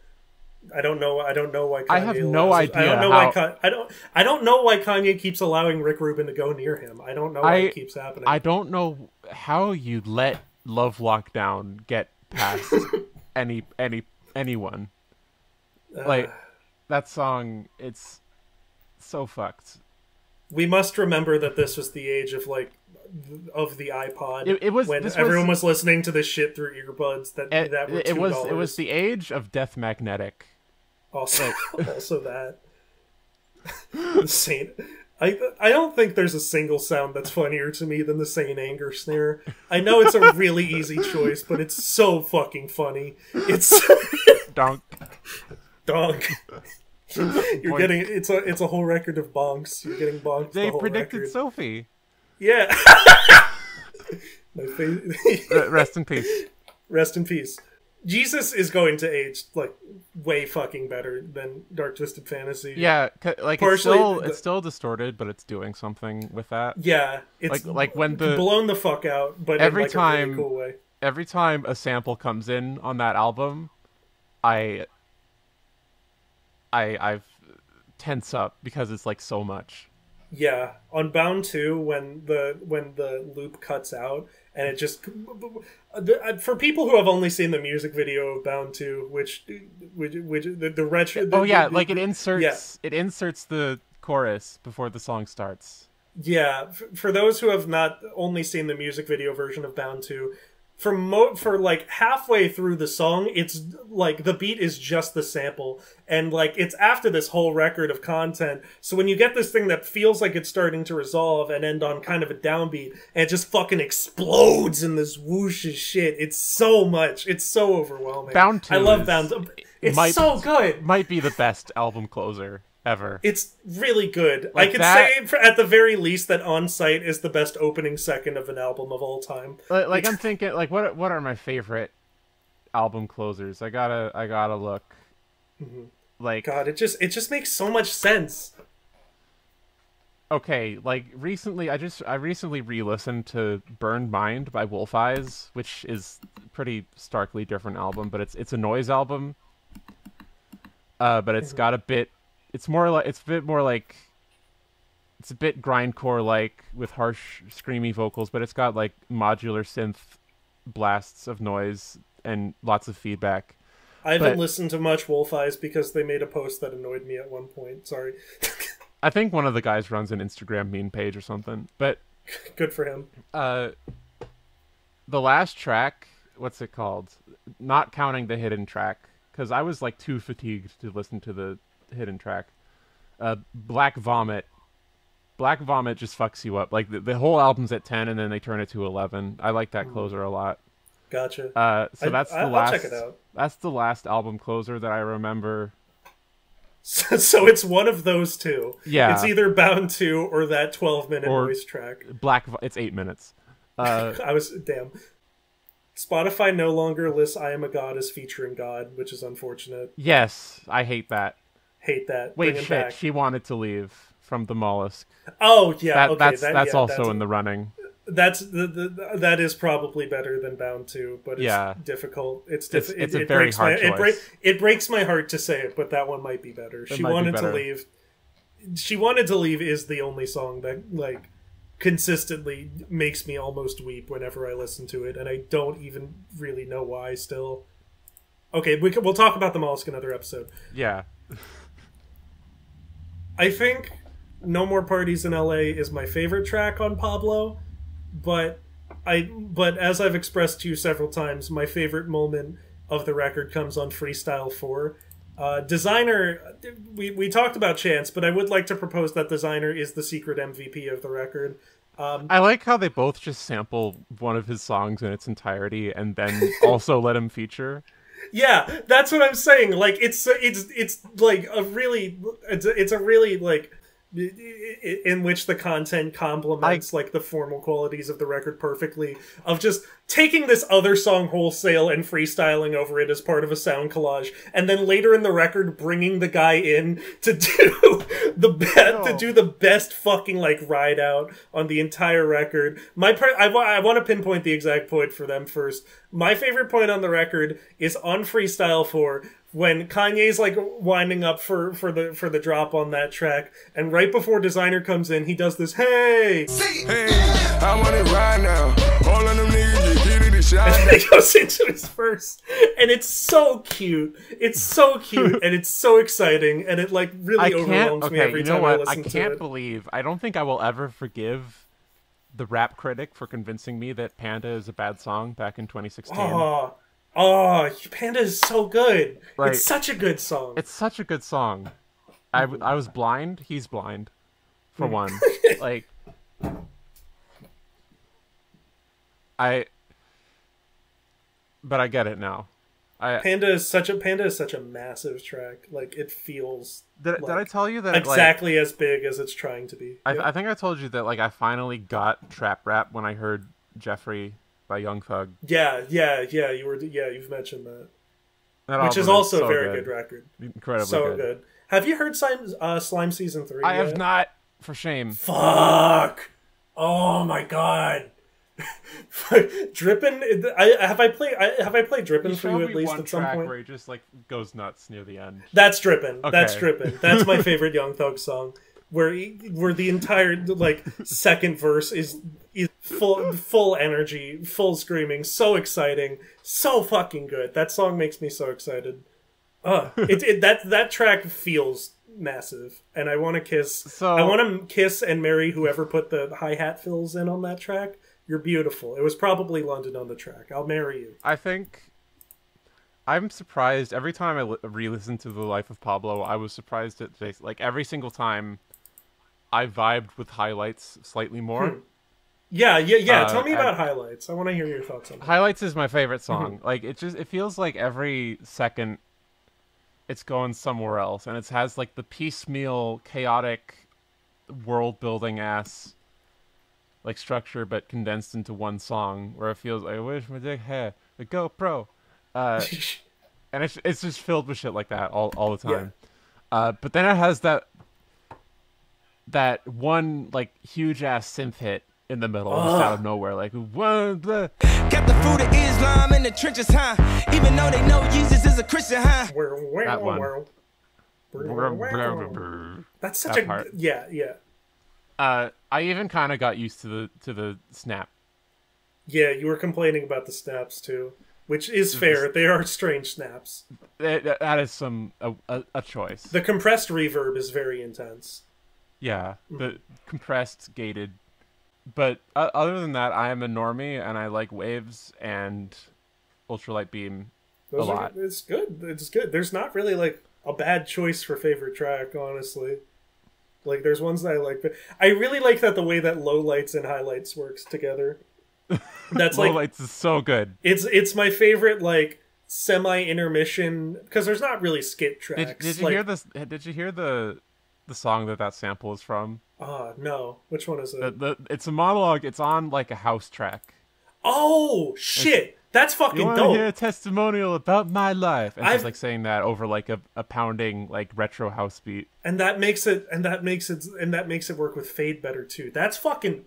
Speaker 1: I don't know. I don't know why. Kanye
Speaker 2: I have no
Speaker 1: allows it. I
Speaker 2: idea
Speaker 1: don't know
Speaker 2: how-
Speaker 1: why. Ka- I don't. I don't know why Kanye keeps allowing Rick Rubin to go near him. I don't know why
Speaker 2: I-
Speaker 1: it keeps happening.
Speaker 2: I don't know how you let Love Lockdown get past any any anyone. Like uh, that song, it's so fucked.
Speaker 1: we must remember that this was the age of like of the iPod.
Speaker 2: It- it was-
Speaker 1: when
Speaker 2: this was-
Speaker 1: everyone was listening to this shit through earbuds. That
Speaker 2: It,
Speaker 1: that were
Speaker 2: it was it was the age of Death Magnetic.
Speaker 1: also also that Saint. I I don't think there's a single sound that's funnier to me than the Saint anger snare. I know it's a really easy choice, but it's so fucking funny. It's
Speaker 2: Donk.
Speaker 1: Donk. You're getting it's a it's a whole record of bonks. You're getting bonked.
Speaker 2: They
Speaker 1: the
Speaker 2: predicted
Speaker 1: record.
Speaker 2: Sophie.
Speaker 1: Yeah.
Speaker 2: Rest in peace.
Speaker 1: Rest in peace. Yeezus is going to age like way fucking better than Dark Twisted Fantasy.
Speaker 2: Yeah, like it's
Speaker 1: Partially
Speaker 2: still
Speaker 1: the-
Speaker 2: it's still distorted, but it's doing something with that.
Speaker 1: Yeah, it's
Speaker 2: Like like when the
Speaker 1: blown the fuck out, but
Speaker 2: Every
Speaker 1: in like a
Speaker 2: time-
Speaker 1: really cool way.
Speaker 2: every time a sample comes in on that album, I I I've tense up because it's like so much.
Speaker 1: Yeah, on Bound 2 when the when the loop cuts out and it just uh, for people who have only seen the music video of Bound 2, which which, which the, the retro the-
Speaker 2: Oh yeah,
Speaker 1: the-
Speaker 2: like it inserts yeah. it inserts the chorus before the song starts.
Speaker 1: Yeah, for those who have not only seen the music video version of Bound 2, for mo- for like halfway through the song, it's like the beat is just the sample and like it's after this whole record of content. So when you get this thing that feels like it's starting to resolve and end on kind of a downbeat and it just fucking explodes in this whoosh of shit. It's so much. It's so overwhelming.
Speaker 2: Bound 2
Speaker 1: I love Bound. It's
Speaker 2: might-
Speaker 1: so good.
Speaker 2: Might be the best album closer ever.
Speaker 1: It's really good. I
Speaker 2: Like
Speaker 1: could
Speaker 2: that-
Speaker 1: say, for, at the very least, that On Sight is the best opening second of an album of all time.
Speaker 2: like, like I'm thinking like what what are my favorite album closers? I gotta I gotta look. Like
Speaker 1: God, it just it just makes so much sense.
Speaker 2: okay, like recently I just I recently re-listened to Burned Mind by Wolf Eyes, which is a pretty starkly different album, but it's it's a noise album. Uh, but it's got a bit it's more like it's a bit more like it's a bit grindcore like with harsh screamy vocals, but it's got like modular synth blasts of noise and lots of feedback.
Speaker 1: I haven't
Speaker 2: But-
Speaker 1: listened to much Wolf Eyes because they made a post that annoyed me at one point. Sorry.
Speaker 2: I think one of the guys runs an Instagram meme page or something. But
Speaker 1: Good for him.
Speaker 2: uh the last track, what's it called? Not counting the hidden track cuz I was like too fatigued to listen to the hidden track. Uh Black Vomit. Black Vomit just fucks you up. Like the, the whole album's at 10 and then they turn it to 11. I like that closer a lot.
Speaker 1: Gotcha.
Speaker 2: Uh so
Speaker 1: I-
Speaker 2: that's the
Speaker 1: I- I'll
Speaker 2: last
Speaker 1: check it out.
Speaker 2: That's the last album closer that I remember.
Speaker 1: So, so it's one of those two.
Speaker 2: Yeah.
Speaker 1: It's either Bound 2 or that 12 minute
Speaker 2: Or-
Speaker 1: voice track.
Speaker 2: Black it's 8 minutes. Uh
Speaker 1: I was damn. Spotify no longer lists "I Am a God" as featuring God, which is unfortunate.
Speaker 2: yes, I hate that.
Speaker 1: Hate that.
Speaker 2: Wait,
Speaker 1: Bring
Speaker 2: shit. She wanted to leave from the mollusk.
Speaker 1: Oh yeah,
Speaker 2: That,
Speaker 1: okay,
Speaker 2: that's
Speaker 1: that-
Speaker 2: that's
Speaker 1: yeah,
Speaker 2: also
Speaker 1: that's,
Speaker 2: in the running.
Speaker 1: That's the, the that is probably better than Bound 2, but it's
Speaker 2: Yeah.
Speaker 1: difficult. It's
Speaker 2: It's-
Speaker 1: diff-
Speaker 2: it's
Speaker 1: it,
Speaker 2: a
Speaker 1: it
Speaker 2: very
Speaker 1: breaks
Speaker 2: hard
Speaker 1: my, It, break, it breaks my heart to say it, but that one might be better. she
Speaker 2: might be
Speaker 1: wanted to leave. She wanted to leave is the only song that like consistently makes me almost weep whenever I listen to it, and I don't even really know why. Still, okay, we can, we'll talk about the mollusk another episode.
Speaker 2: Yeah.
Speaker 1: I think No More Parties in LA is my favorite track on Pablo, but I but as I've expressed to you several times, my favorite moment of the record comes on Freestyle 4. Uh, Desiigner, we, we talked about Chance, but I would like to propose that Desiigner is the secret MVP of the record.
Speaker 2: I like how they both just sample one of his songs in its entirety and then also let him feature.
Speaker 1: Yeah, that's what I'm saying. Like it's it's it's like a really it's a, it's a really like in which the content complements like the formal qualities of the record perfectly of just taking this other song wholesale and freestyling over it as part of a sound collage and then later in the record bringing the guy in to do the be- to do the best fucking like ride out on the entire record. My per- I, I want to pinpoint the exact point for them first. My favorite point on the record is on freestyle 4 when Kanye's like winding up for for the for the drop on that track and right before Desiigner comes in he does this hey
Speaker 3: Hey, I want it right now. All of them niggas just get it a shot.
Speaker 1: and then goes into his verse and it's so cute it's so cute and it's so exciting and it like really
Speaker 2: can't.
Speaker 1: overwhelms me every
Speaker 2: you know
Speaker 1: time I
Speaker 2: what? I
Speaker 1: listen to
Speaker 2: can't believe. I don't think I will ever forgive the rap critic for convincing me that Panda is a bad song back in 2016.
Speaker 1: oh ah, oh panda is so good
Speaker 2: Like-
Speaker 1: it's such a good song
Speaker 2: It's such a good song. I, I was blind. He's blind, for
Speaker 1: Hmm.
Speaker 2: one. like, I. But I get it now. I
Speaker 1: panda is such a panda is such a massive track like it feels
Speaker 2: did, did I tell you that like
Speaker 1: exactly as big as it's trying to be
Speaker 2: I,
Speaker 1: Yep.
Speaker 2: I think I told you that like I finally got trap rap when I heard Jeffery by Young Thug.
Speaker 1: yeah yeah yeah you were yeah you've mentioned that
Speaker 2: That
Speaker 1: which is also
Speaker 2: so
Speaker 1: a very good, record
Speaker 2: incredibly
Speaker 1: so
Speaker 2: good.
Speaker 1: good. have you heard slime, uh, slime season 3
Speaker 2: I
Speaker 1: yet?
Speaker 2: have not, for shame.
Speaker 1: Fuck. Oh my god. Drippin. I have I played. I, have I played Drippin for you at least at some
Speaker 2: track
Speaker 1: point?
Speaker 2: where he just like goes nuts near the end.
Speaker 1: That's Drippin. That's
Speaker 2: Okay.
Speaker 1: Drippin. That's my favorite Young Thug song. Where where the entire like second verse is is full full energy, full screaming, so exciting, so fucking good. That song makes me so excited. Uh, it, it that that track feels massive, and I want to kiss.
Speaker 2: So-
Speaker 1: I want to kiss and marry whoever put the hi hat fills in on that track. You're beautiful. It was probably London on the track. I'll marry you.
Speaker 2: I think I'm surprised every time I re-listen to the life of Pablo. I was surprised at Like every single time, I vibed with highlights slightly more.
Speaker 1: Hmm. Yeah, yeah, yeah.
Speaker 2: Uh,
Speaker 1: Tell me about highlights. I want to hear your thoughts on that.
Speaker 2: Highlights is my favorite
Speaker 1: Mm-hmm.
Speaker 2: song. Like it just it feels like every second it's going somewhere else and it has like the piecemeal chaotic world building ass like structure but condensed into one song where it feels like I wish my dick had a GoPro. Uh and it's it's just filled with shit like that all all the time. Uh but then it has that that one like huge ass synth hit in the middle just out of nowhere like one the
Speaker 4: Got the fruit of Islam in the trenches, huh? Even though they know Jesus is a Christian, huh?
Speaker 1: that
Speaker 2: one.
Speaker 1: That's such
Speaker 2: That
Speaker 1: a
Speaker 2: part.
Speaker 1: yeah, yeah,
Speaker 2: Uh, I even kind of got used to the to the snap.
Speaker 1: yeah. You were complaining about the snaps too, which is fair. They are strange snaps.
Speaker 2: That, that- that is some a, a, a choice.
Speaker 1: The compressed reverb is very intense.
Speaker 2: Yeah,
Speaker 1: Mm.
Speaker 2: the compressed gated. But uh, other than that, I am a normie and I like waves and ultralight beam.
Speaker 1: Those
Speaker 2: A
Speaker 1: are,
Speaker 2: lot.
Speaker 1: It's good. It's good. There's not really like a bad choice for favorite track, honestly. Like there's ones that I like, but I really like that the way that low lights and highlights works together. That's like
Speaker 2: Lowlights is so good.
Speaker 1: it's it's my favorite like semi intermission because there's not really skit tracks.
Speaker 2: Did, did you
Speaker 1: like,
Speaker 2: hear this? Did you hear the the song that that sample is from?
Speaker 1: Ah, no. Which one is it?
Speaker 2: The, the it's a monologue. It's on like a house track.
Speaker 1: oh shit! That's
Speaker 2: You
Speaker 1: fucking
Speaker 2: to
Speaker 1: dope.
Speaker 2: hear a testimonial about my life? And
Speaker 1: I've-
Speaker 2: she's like saying that over like a, a pounding like retro house beat.
Speaker 1: and that makes it and that makes it and that makes it work with fade better too that's fucking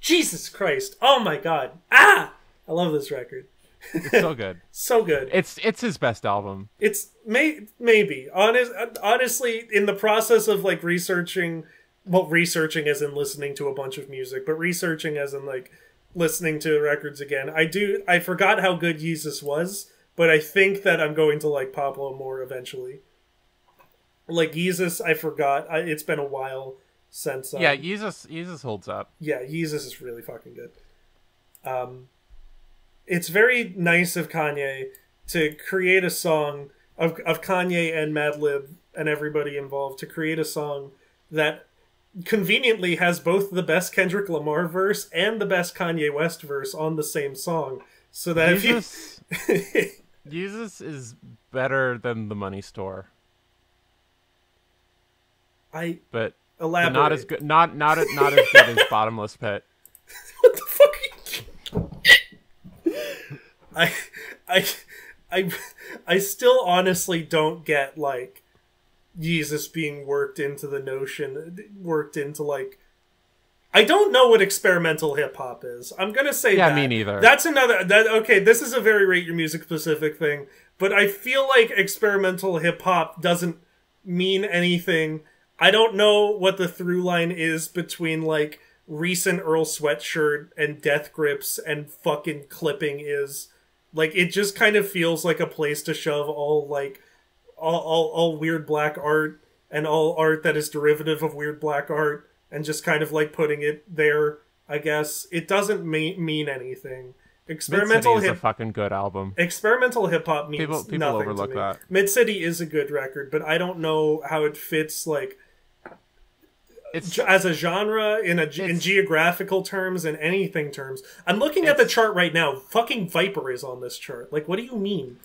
Speaker 1: jesus christ oh my god ah i love this record
Speaker 2: It's so good.
Speaker 1: so good
Speaker 2: It's it's his best album.
Speaker 1: it's may maybe honest honestly in the process of like researching well researching as in listening to a bunch of music but researching as in like listening to records again i do i forgot how good Yeezus was but i think that i'm going to like pablo more eventually like Yeezus i forgot I, it's been a while since um,
Speaker 2: Yeah, Yeezus Yeezus holds up.
Speaker 1: yeah, Yeezus is really fucking good. Um, it's very nice of Kanye to create a song of of Kanye and Madlib and everybody involved to create a song that conveniently has both the best Kendrick Lamar verse and the best Kanye West verse on the same song. So that if you
Speaker 2: Yeezus Yeezus is better than the money store,
Speaker 1: I
Speaker 2: but, but
Speaker 1: elaborate.
Speaker 2: not as good. Not not not as good as bottomless pit.
Speaker 1: What the fuck? Are you... I, I, I, I still honestly don't get like Yeezus being worked into the notion, worked into like. I don't know what experimental hip hop is. I'm gonna say
Speaker 2: Yeah,
Speaker 1: that.
Speaker 2: me neither.
Speaker 1: That's another. That okay. This is a very rate your music specific thing, but I feel like experimental hip hop doesn't mean anything. I don't know what the through line is between like recent Earl Sweatshirt and Death Grips and fucking clipping is. Like it just kind of feels like a place to shove all like all, all, all weird black art and all art that is derivative of weird black art and just kind of like putting it there. I guess it doesn't me- mean anything. Experimental
Speaker 2: Mid-City is a
Speaker 1: hip
Speaker 2: fucking good album.
Speaker 1: experimental hip hop means
Speaker 2: People- people
Speaker 1: nothing
Speaker 2: overlook
Speaker 1: to me.
Speaker 2: that.
Speaker 1: Mid City is a good record, but I don't know how it fits like
Speaker 2: It's
Speaker 1: as a genre in a in geographical terms and anything terms. I'm looking at the chart right now. Fucking Viper is on this chart. Like, what do you mean?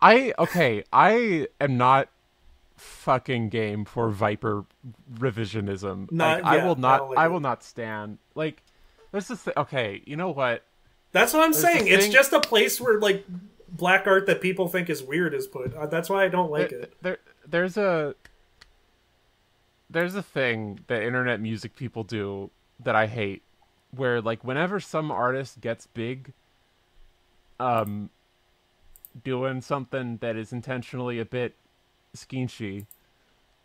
Speaker 2: I okay. I am not fucking game for Viper revisionism.
Speaker 1: Not-
Speaker 2: like, I will not.
Speaker 1: don't like
Speaker 2: I
Speaker 1: it.
Speaker 2: will not stand. Like, there's this. Th- okay, you know what?
Speaker 1: That's what I'm
Speaker 2: the
Speaker 1: saying. It's
Speaker 2: thing-
Speaker 1: just a place where like black art that people think is weird is put. Uh, that's why I don't like
Speaker 2: there,
Speaker 1: it.
Speaker 2: there, there's a there's a thing that internet music people do that I hate, where like whenever some artist gets big, um, doing something that is intentionally a bit skinchy,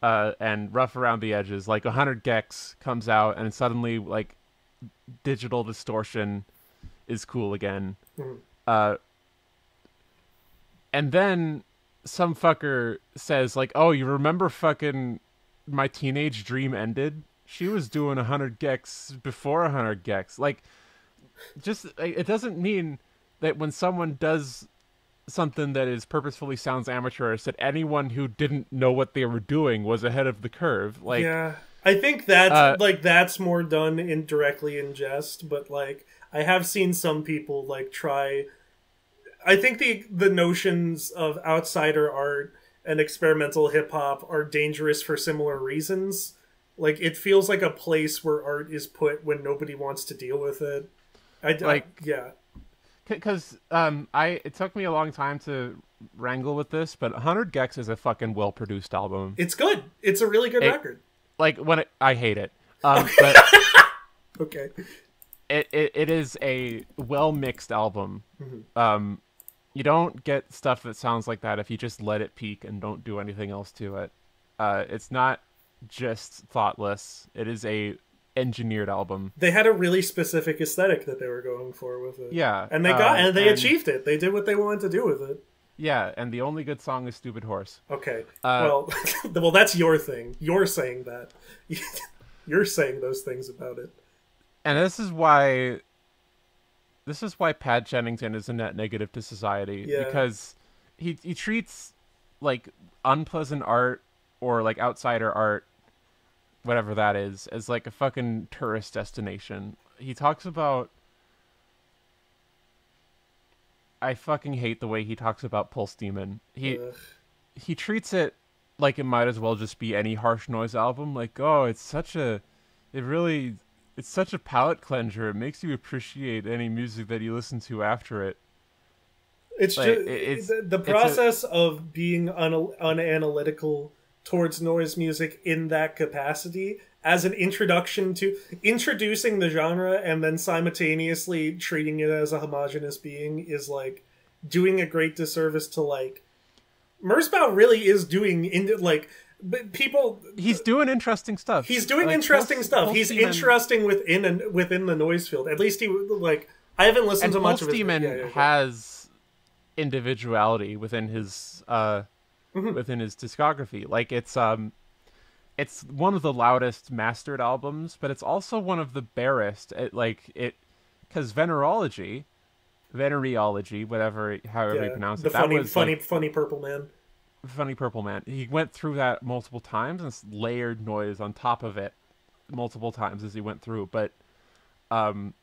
Speaker 2: uh, and rough around the edges, like 100 gecs comes out and suddenly like digital distortion is cool again.
Speaker 1: Mhm.
Speaker 2: Uh, and then some fucker says like, "Oh, you remember fucking my teenage dream ended? She was doing 100 gecs before 100 gecs." Like just it doesn't mean that when someone does something that is purposefully sounds amateurish that anyone who didn't know what they were doing was ahead of the curve. Like
Speaker 1: yeah, I think that's
Speaker 2: Uh,
Speaker 1: like that's more done indirectly in jest, but like I have seen some people like try. I think the the notions of outsider art and experimental hip hop are dangerous for similar reasons. Like it feels like a place where art is put when nobody wants to deal with it. I
Speaker 2: Like-
Speaker 1: yeah,
Speaker 2: because um I it took me a long time to wrangle with this, but 100 gecs is a fucking well produced album.
Speaker 1: it's good. It's a really good
Speaker 2: It-
Speaker 1: record.
Speaker 2: like when it, I hate it. Um but
Speaker 1: Okay,
Speaker 2: it, it, it is a well mixed album.
Speaker 1: Mm-hmm.
Speaker 2: Um, you don't get stuff that sounds like that if you just let it peak and don't do anything else to it. Uh, it's not just thoughtless. It is a engineered album.
Speaker 1: they had a really specific aesthetic that they were going for with it.
Speaker 2: Yeah,
Speaker 1: and they got
Speaker 2: uh,
Speaker 1: and they achieved it. They did what they wanted to do with it.
Speaker 2: Yeah, and the only good song is "Stupid Horse."
Speaker 1: Okay.
Speaker 2: Uh,
Speaker 1: well, well, that's your thing. You're saying that. You're saying those things about it.
Speaker 2: And this is why. This is why Pat Jennington is a net negative to society
Speaker 1: Yeah.
Speaker 2: because he he treats like unpleasant art or like outsider art, whatever that is, as like a fucking tourist destination. He talks about. I fucking hate the way he talks about Pulse Demon. He
Speaker 1: Ugh.
Speaker 2: he treats it like it might as well just be any harsh noise album. Like, oh, it's such a, it really, it's such a palate cleanser. It makes you appreciate any music that you listen to after it.
Speaker 1: It's
Speaker 2: Like,
Speaker 1: just
Speaker 2: it's-
Speaker 1: the, the
Speaker 2: it's a-
Speaker 1: process of being un- unanalytical towards noise music in that capacity as an introduction to introducing the genre and then simultaneously treating it as a homogenous being is like doing a great disservice to like Merzbow really is doing in like but people
Speaker 2: He's doing interesting stuff.
Speaker 1: he's doing
Speaker 2: Like,
Speaker 1: interesting stuff. He's interesting within and within the noise field. At least he like I haven't listened to much
Speaker 2: Pulse
Speaker 1: of his
Speaker 2: Demon
Speaker 1: yeah, yeah,
Speaker 2: has individuality within his uh
Speaker 1: Mm-hmm.
Speaker 2: within his discography. Like it's um it's one of the loudest mastered albums, but it's also one of the barest. It like it because Venerology, Venereology, whatever however you
Speaker 1: Yeah,
Speaker 2: pronounce
Speaker 1: the
Speaker 2: it, that
Speaker 1: funny,
Speaker 2: was
Speaker 1: funny,
Speaker 2: like,
Speaker 1: funny purple man.
Speaker 2: Funny Purple Man. He went through that multiple times and layered noise on top of it multiple times as he went through. But um,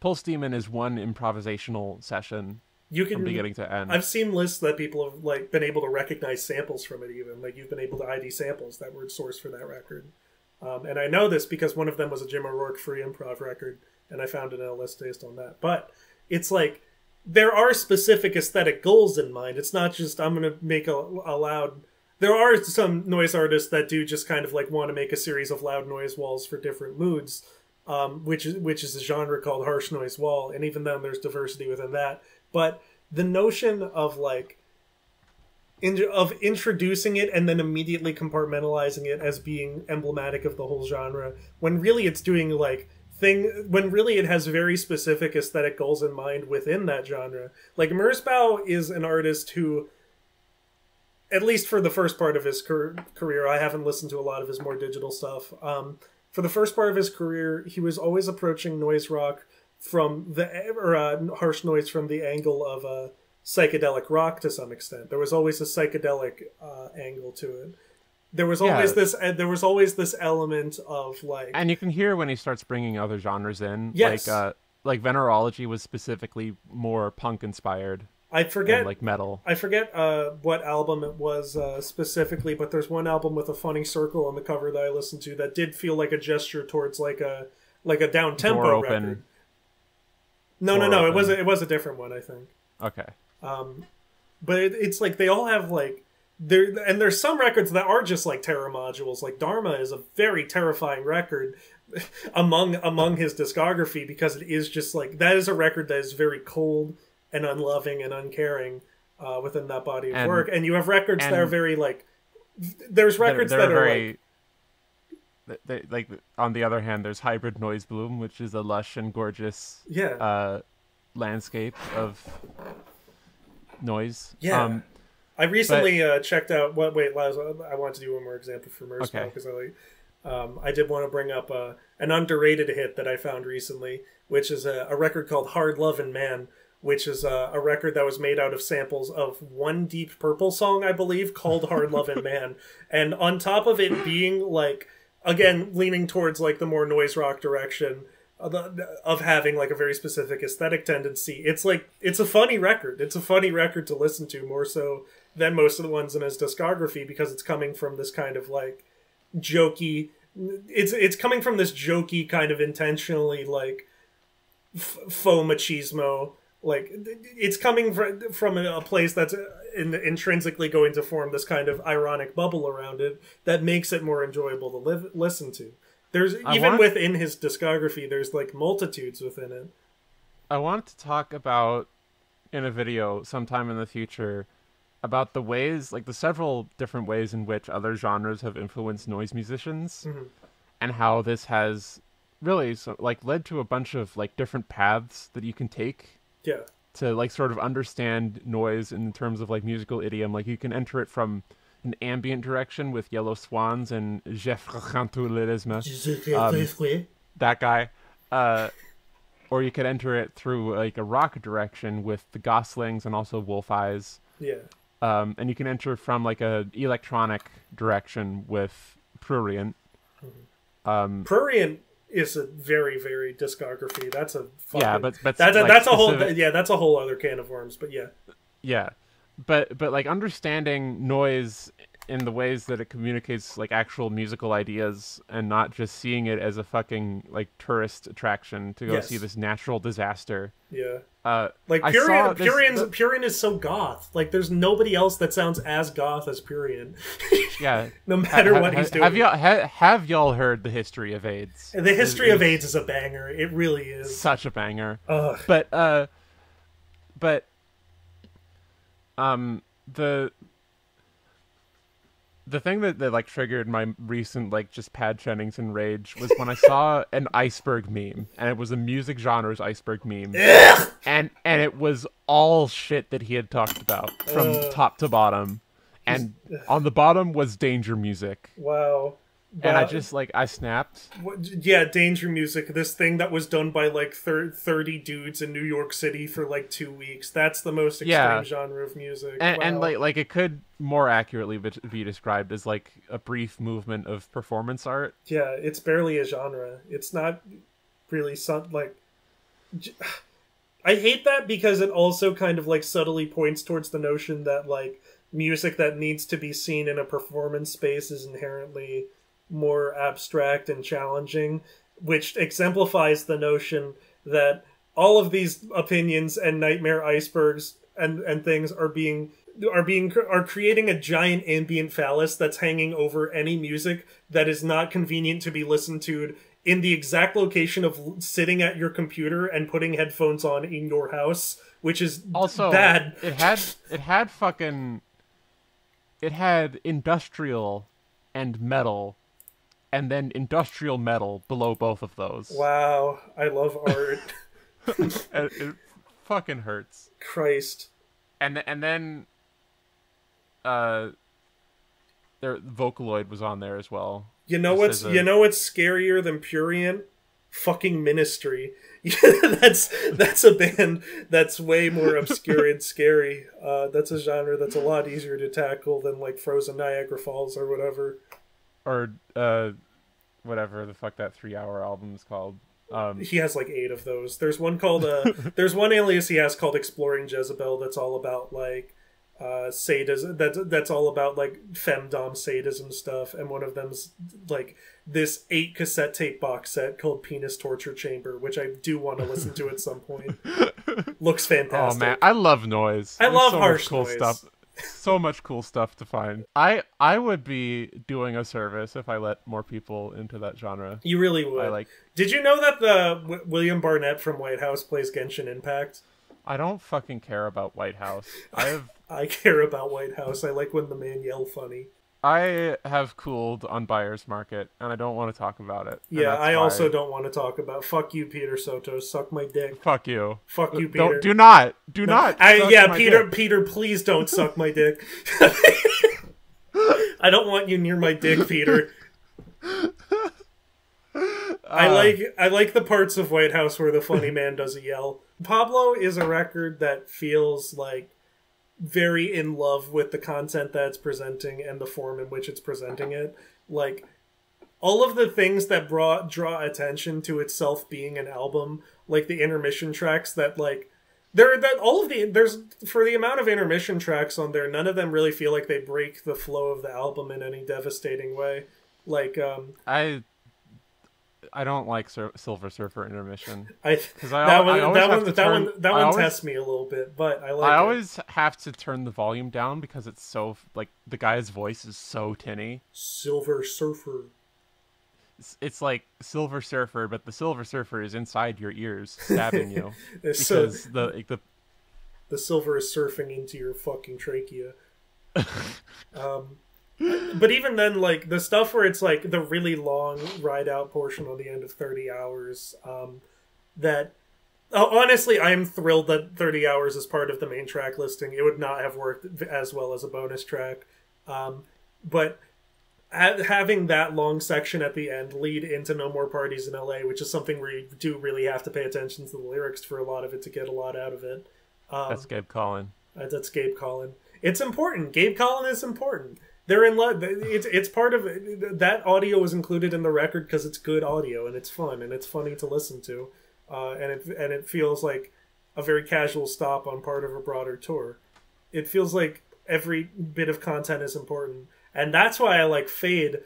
Speaker 2: Pulse Demon is one improvisational session
Speaker 1: You
Speaker 2: from
Speaker 1: can.
Speaker 2: beginning to end.
Speaker 1: I've seen lists that people have like been able to recognize samples from it. Even like you've been able to ID samples that were sourced for that record. Um, and I know this because one of them was a Jim O'Rourke free improv record, and I found an a list based on that. But it's like there are specific aesthetic goals in mind. It's not just I'm going to make a, a loud. There are some noise artists that do just kind of like want to make a series of loud noise walls for different moods, um, which is which is a genre called harsh noise wall. And even then, there's diversity within that. But the notion of like in, of introducing it and then immediately compartmentalizing it as being emblematic of the whole genre when really it's doing like thing when really it has very specific aesthetic goals in mind within that genre like Merzbow is an artist who at least for the first part of his car- career i haven't listened to a lot of his more digital stuff um, for the first part of his career he was always approaching noise rock from the or uh, harsh noise from the angle of uh, psychedelic rock to some extent. There was always a psychedelic uh, angle to it. There was always
Speaker 2: Yeah.
Speaker 1: this. Uh, there was always this element of like.
Speaker 2: and you can hear when he starts bringing other genres in.
Speaker 1: Yes.
Speaker 2: Like, uh, like Venerology was specifically more punk inspired
Speaker 1: I forget.
Speaker 2: and like metal.
Speaker 1: I forget uh, what album it was uh, specifically, but there's one album with a funny circle on the cover that I listened to that did feel like a gesture towards like a like a down tempo
Speaker 2: open.
Speaker 1: record. No, no,
Speaker 2: Door
Speaker 1: no. It was
Speaker 2: open.
Speaker 1: a, it was a different one, I think.
Speaker 2: Okay.
Speaker 1: Um but it, it's like they all have like there and there's some records that are just like terror modules like dharma is a very terrifying record among among his discography because it is just like that is a record that is very cold and unloving and uncaring uh, within that body of
Speaker 2: And-
Speaker 1: work and you have records that are very like there's
Speaker 2: They're-
Speaker 1: records
Speaker 2: they're
Speaker 1: that are
Speaker 2: very,
Speaker 1: like
Speaker 2: they, like on the other hand, there's Hybrid Noise Bloom, which is a lush and gorgeous
Speaker 1: yeah
Speaker 2: uh, landscape of noise.
Speaker 1: Yeah.
Speaker 2: Um,
Speaker 1: I recently uh, checked out. What? Wait, I want to do one more example for
Speaker 2: Okay.
Speaker 1: because I like. Um, I did want to bring up uh, an underrated hit that I found recently, which is a, a record called "Hard Lovin' Man," which is uh, a record that was made out of samples of one Deep Purple song, I believe, called "Hard Lovin' Man," and on top of it being like, again, leaning towards like the more noise rock direction of, of having like a very specific aesthetic tendency. It's like it's a funny record. It's a funny record to listen to more so than most of the ones in his discography because it's coming from this kind of like jokey. It's it's coming from this jokey kind of intentionally like f- faux machismo. Like it's coming fr- from a place that's uh, in, intrinsically going to form this kind of ironic bubble around it that makes it more enjoyable to live, listen to. There's
Speaker 2: I
Speaker 1: even
Speaker 2: want-
Speaker 1: within his discography, there's like multitudes within it.
Speaker 2: I want to talk about in a video sometime in the future about the ways, like the several different ways in which other genres have influenced noise musicians,
Speaker 1: Mm-hmm.
Speaker 2: and how this has really so, like led to a bunch of like different paths that you can take
Speaker 1: Yeah,
Speaker 2: to like sort of understand noise in terms of like musical idiom. Like you can enter it from an ambient direction with Yellow Swans and Jeff Um, that guy. Uh, or you could enter it through like a rock direction with the Goslings and also Wolf Eyes.
Speaker 1: yeah.
Speaker 2: Um, and you can enter from like a electronic direction with Prurient.
Speaker 1: Prurient is a very very discography. That's a fucking,
Speaker 2: Yeah, but- but,
Speaker 1: that's a,
Speaker 2: like,
Speaker 1: that's a whole
Speaker 2: specific-
Speaker 1: yeah that's a whole other can of worms. But yeah,
Speaker 2: Yeah, but but like understanding noise in the ways that it communicates like actual musical ideas and not just seeing it as a fucking like tourist attraction to go
Speaker 1: Yes.
Speaker 2: see this natural disaster.
Speaker 1: Yeah.
Speaker 2: Uh,
Speaker 1: Like
Speaker 2: I Prurient,
Speaker 1: Prurient's,
Speaker 2: the-
Speaker 1: Purian is so goth. Like there's nobody else that sounds as goth as Prurient.
Speaker 2: yeah.
Speaker 1: no matter
Speaker 2: Ha-
Speaker 1: what
Speaker 2: ha-
Speaker 1: he's doing.
Speaker 2: Have y'all ha- have y'all heard the history of AIDS?
Speaker 1: the history of AIDS is a banger. It really is.
Speaker 2: such a banger.
Speaker 1: Ugh.
Speaker 2: but uh but um the the thing that, that like triggered my recent like just Pad Chennington rage was when I saw an iceberg meme and it was a music genre's iceberg meme and and it was all shit that he had talked about from
Speaker 1: Uh.
Speaker 2: top to bottom and on the bottom was danger music
Speaker 1: Wow.
Speaker 2: And I just like I snapped
Speaker 1: yeah, Danger Music, this thing that was done by like thir- 30 dudes in New York City for like two weeks. That's the most extreme
Speaker 2: Yeah.
Speaker 1: genre of music.
Speaker 2: and, and like like it could more accurately be, be described as like a brief movement of performance art
Speaker 1: yeah, it's barely a genre. It's not really some like. j- I hate that because it also kind of like subtly points towards the notion that like music that needs to be seen in a performance space is inherently more abstract and challenging, which exemplifies the notion that all of these opinions and nightmare icebergs and and things are being are being are creating a giant ambient phallus that's hanging over any music that is not convenient to be listened to in the exact location of sitting at your computer and putting headphones on in your house which is
Speaker 2: also
Speaker 1: bad.
Speaker 2: it had it had fucking it had industrial and metal and then industrial metal below both of those
Speaker 1: wow i love art
Speaker 2: it, it fucking hurts
Speaker 1: christ
Speaker 2: and and then uh their vocaloid was on there as well
Speaker 1: You know what's
Speaker 2: a-
Speaker 1: you know what's scarier than Prurient? Fucking Ministry. that's that's a band that's way more obscure and scary. Uh, that's a genre that's a lot easier to tackle than like Frozen Niagara Falls or whatever.
Speaker 2: or uh whatever the fuck that three hour album is called um
Speaker 1: He has like eight of those. There's one called uh, there's one alias he has called Exploring Jezebel that's all about like uh sadism that's that's all about like femdom sadism stuff and one of them's like this eight cassette tape box set called penis torture chamber which i do want to listen to at some point looks fantastic.
Speaker 2: Oh man, I love noise.
Speaker 1: I
Speaker 2: There's
Speaker 1: love
Speaker 2: so
Speaker 1: harsh
Speaker 2: cool
Speaker 1: noise.
Speaker 2: stuff. So much cool stuff to find. I I would be doing a service if I let more people into that genre.
Speaker 1: you really would
Speaker 2: I like.
Speaker 1: did you know that the w- william bennett from white house plays genshin impact
Speaker 2: I don't fucking care about White House. I have
Speaker 1: i care about white house i like when the man yell funny
Speaker 2: I have cooled on buyer's market, and I don't want to talk about it.
Speaker 1: yeah i also don't want to talk about fuck you peter sotos suck my dick
Speaker 2: Fuck you.
Speaker 1: fuck you peter
Speaker 2: Don't do not do not.
Speaker 1: I, yeah, Peter.
Speaker 2: dick.
Speaker 1: Peter, please don't suck my dick. I don't want you near my dick, Peter. I
Speaker 2: Uh,
Speaker 1: like I like the parts of White House where the funny man does a yell. Pablo is a record that feels like very in love with the content that it's presenting and the form in which it's presenting it. Like all of the things that brought draw attention to itself being an album, like the intermission tracks that like there that all of the there's for the amount of intermission tracks on there, none of them really feel like they break the flow of the album in any devastating way. Like um
Speaker 2: I I don't like Sur- Silver Surfer intermission.
Speaker 1: I
Speaker 2: I
Speaker 1: that one
Speaker 2: I always
Speaker 1: that one that one that one
Speaker 2: always-
Speaker 1: tests me a little bit, but I like
Speaker 2: I
Speaker 1: it.
Speaker 2: always have to turn the volume down because it's so like the guy's voice is so tinny.
Speaker 1: Silver Surfer.
Speaker 2: It's, it's like Silver Surfer, but the Silver Surfer is inside your ears, stabbing you
Speaker 1: It's so
Speaker 2: because the like, the
Speaker 1: the silver is surfing into your fucking trachea. um, but even then, like the stuff where it's like the really long ride out portion on the end of thirty hours, um, that oh, honestly, I'm thrilled that thirty hours is part of the main track listing. It would not have worked as well as a bonus track, um, but. ha- Having that long section at the end lead into No More Parties in LA, which is something where you do really have to pay attention to the lyrics for a lot of it to get a lot out of it. Um,
Speaker 2: that's Gabe Collin.
Speaker 1: uh, that's Gabe Collin. It's important. Gabe Collin is important. They're in love. It's it's part of that audio is included in the record because it's good audio and it's fun and it's funny to listen to, uh, and it and it feels like a very casual stop on part of a broader tour. It feels like every bit of content is important. and that's why I like Fade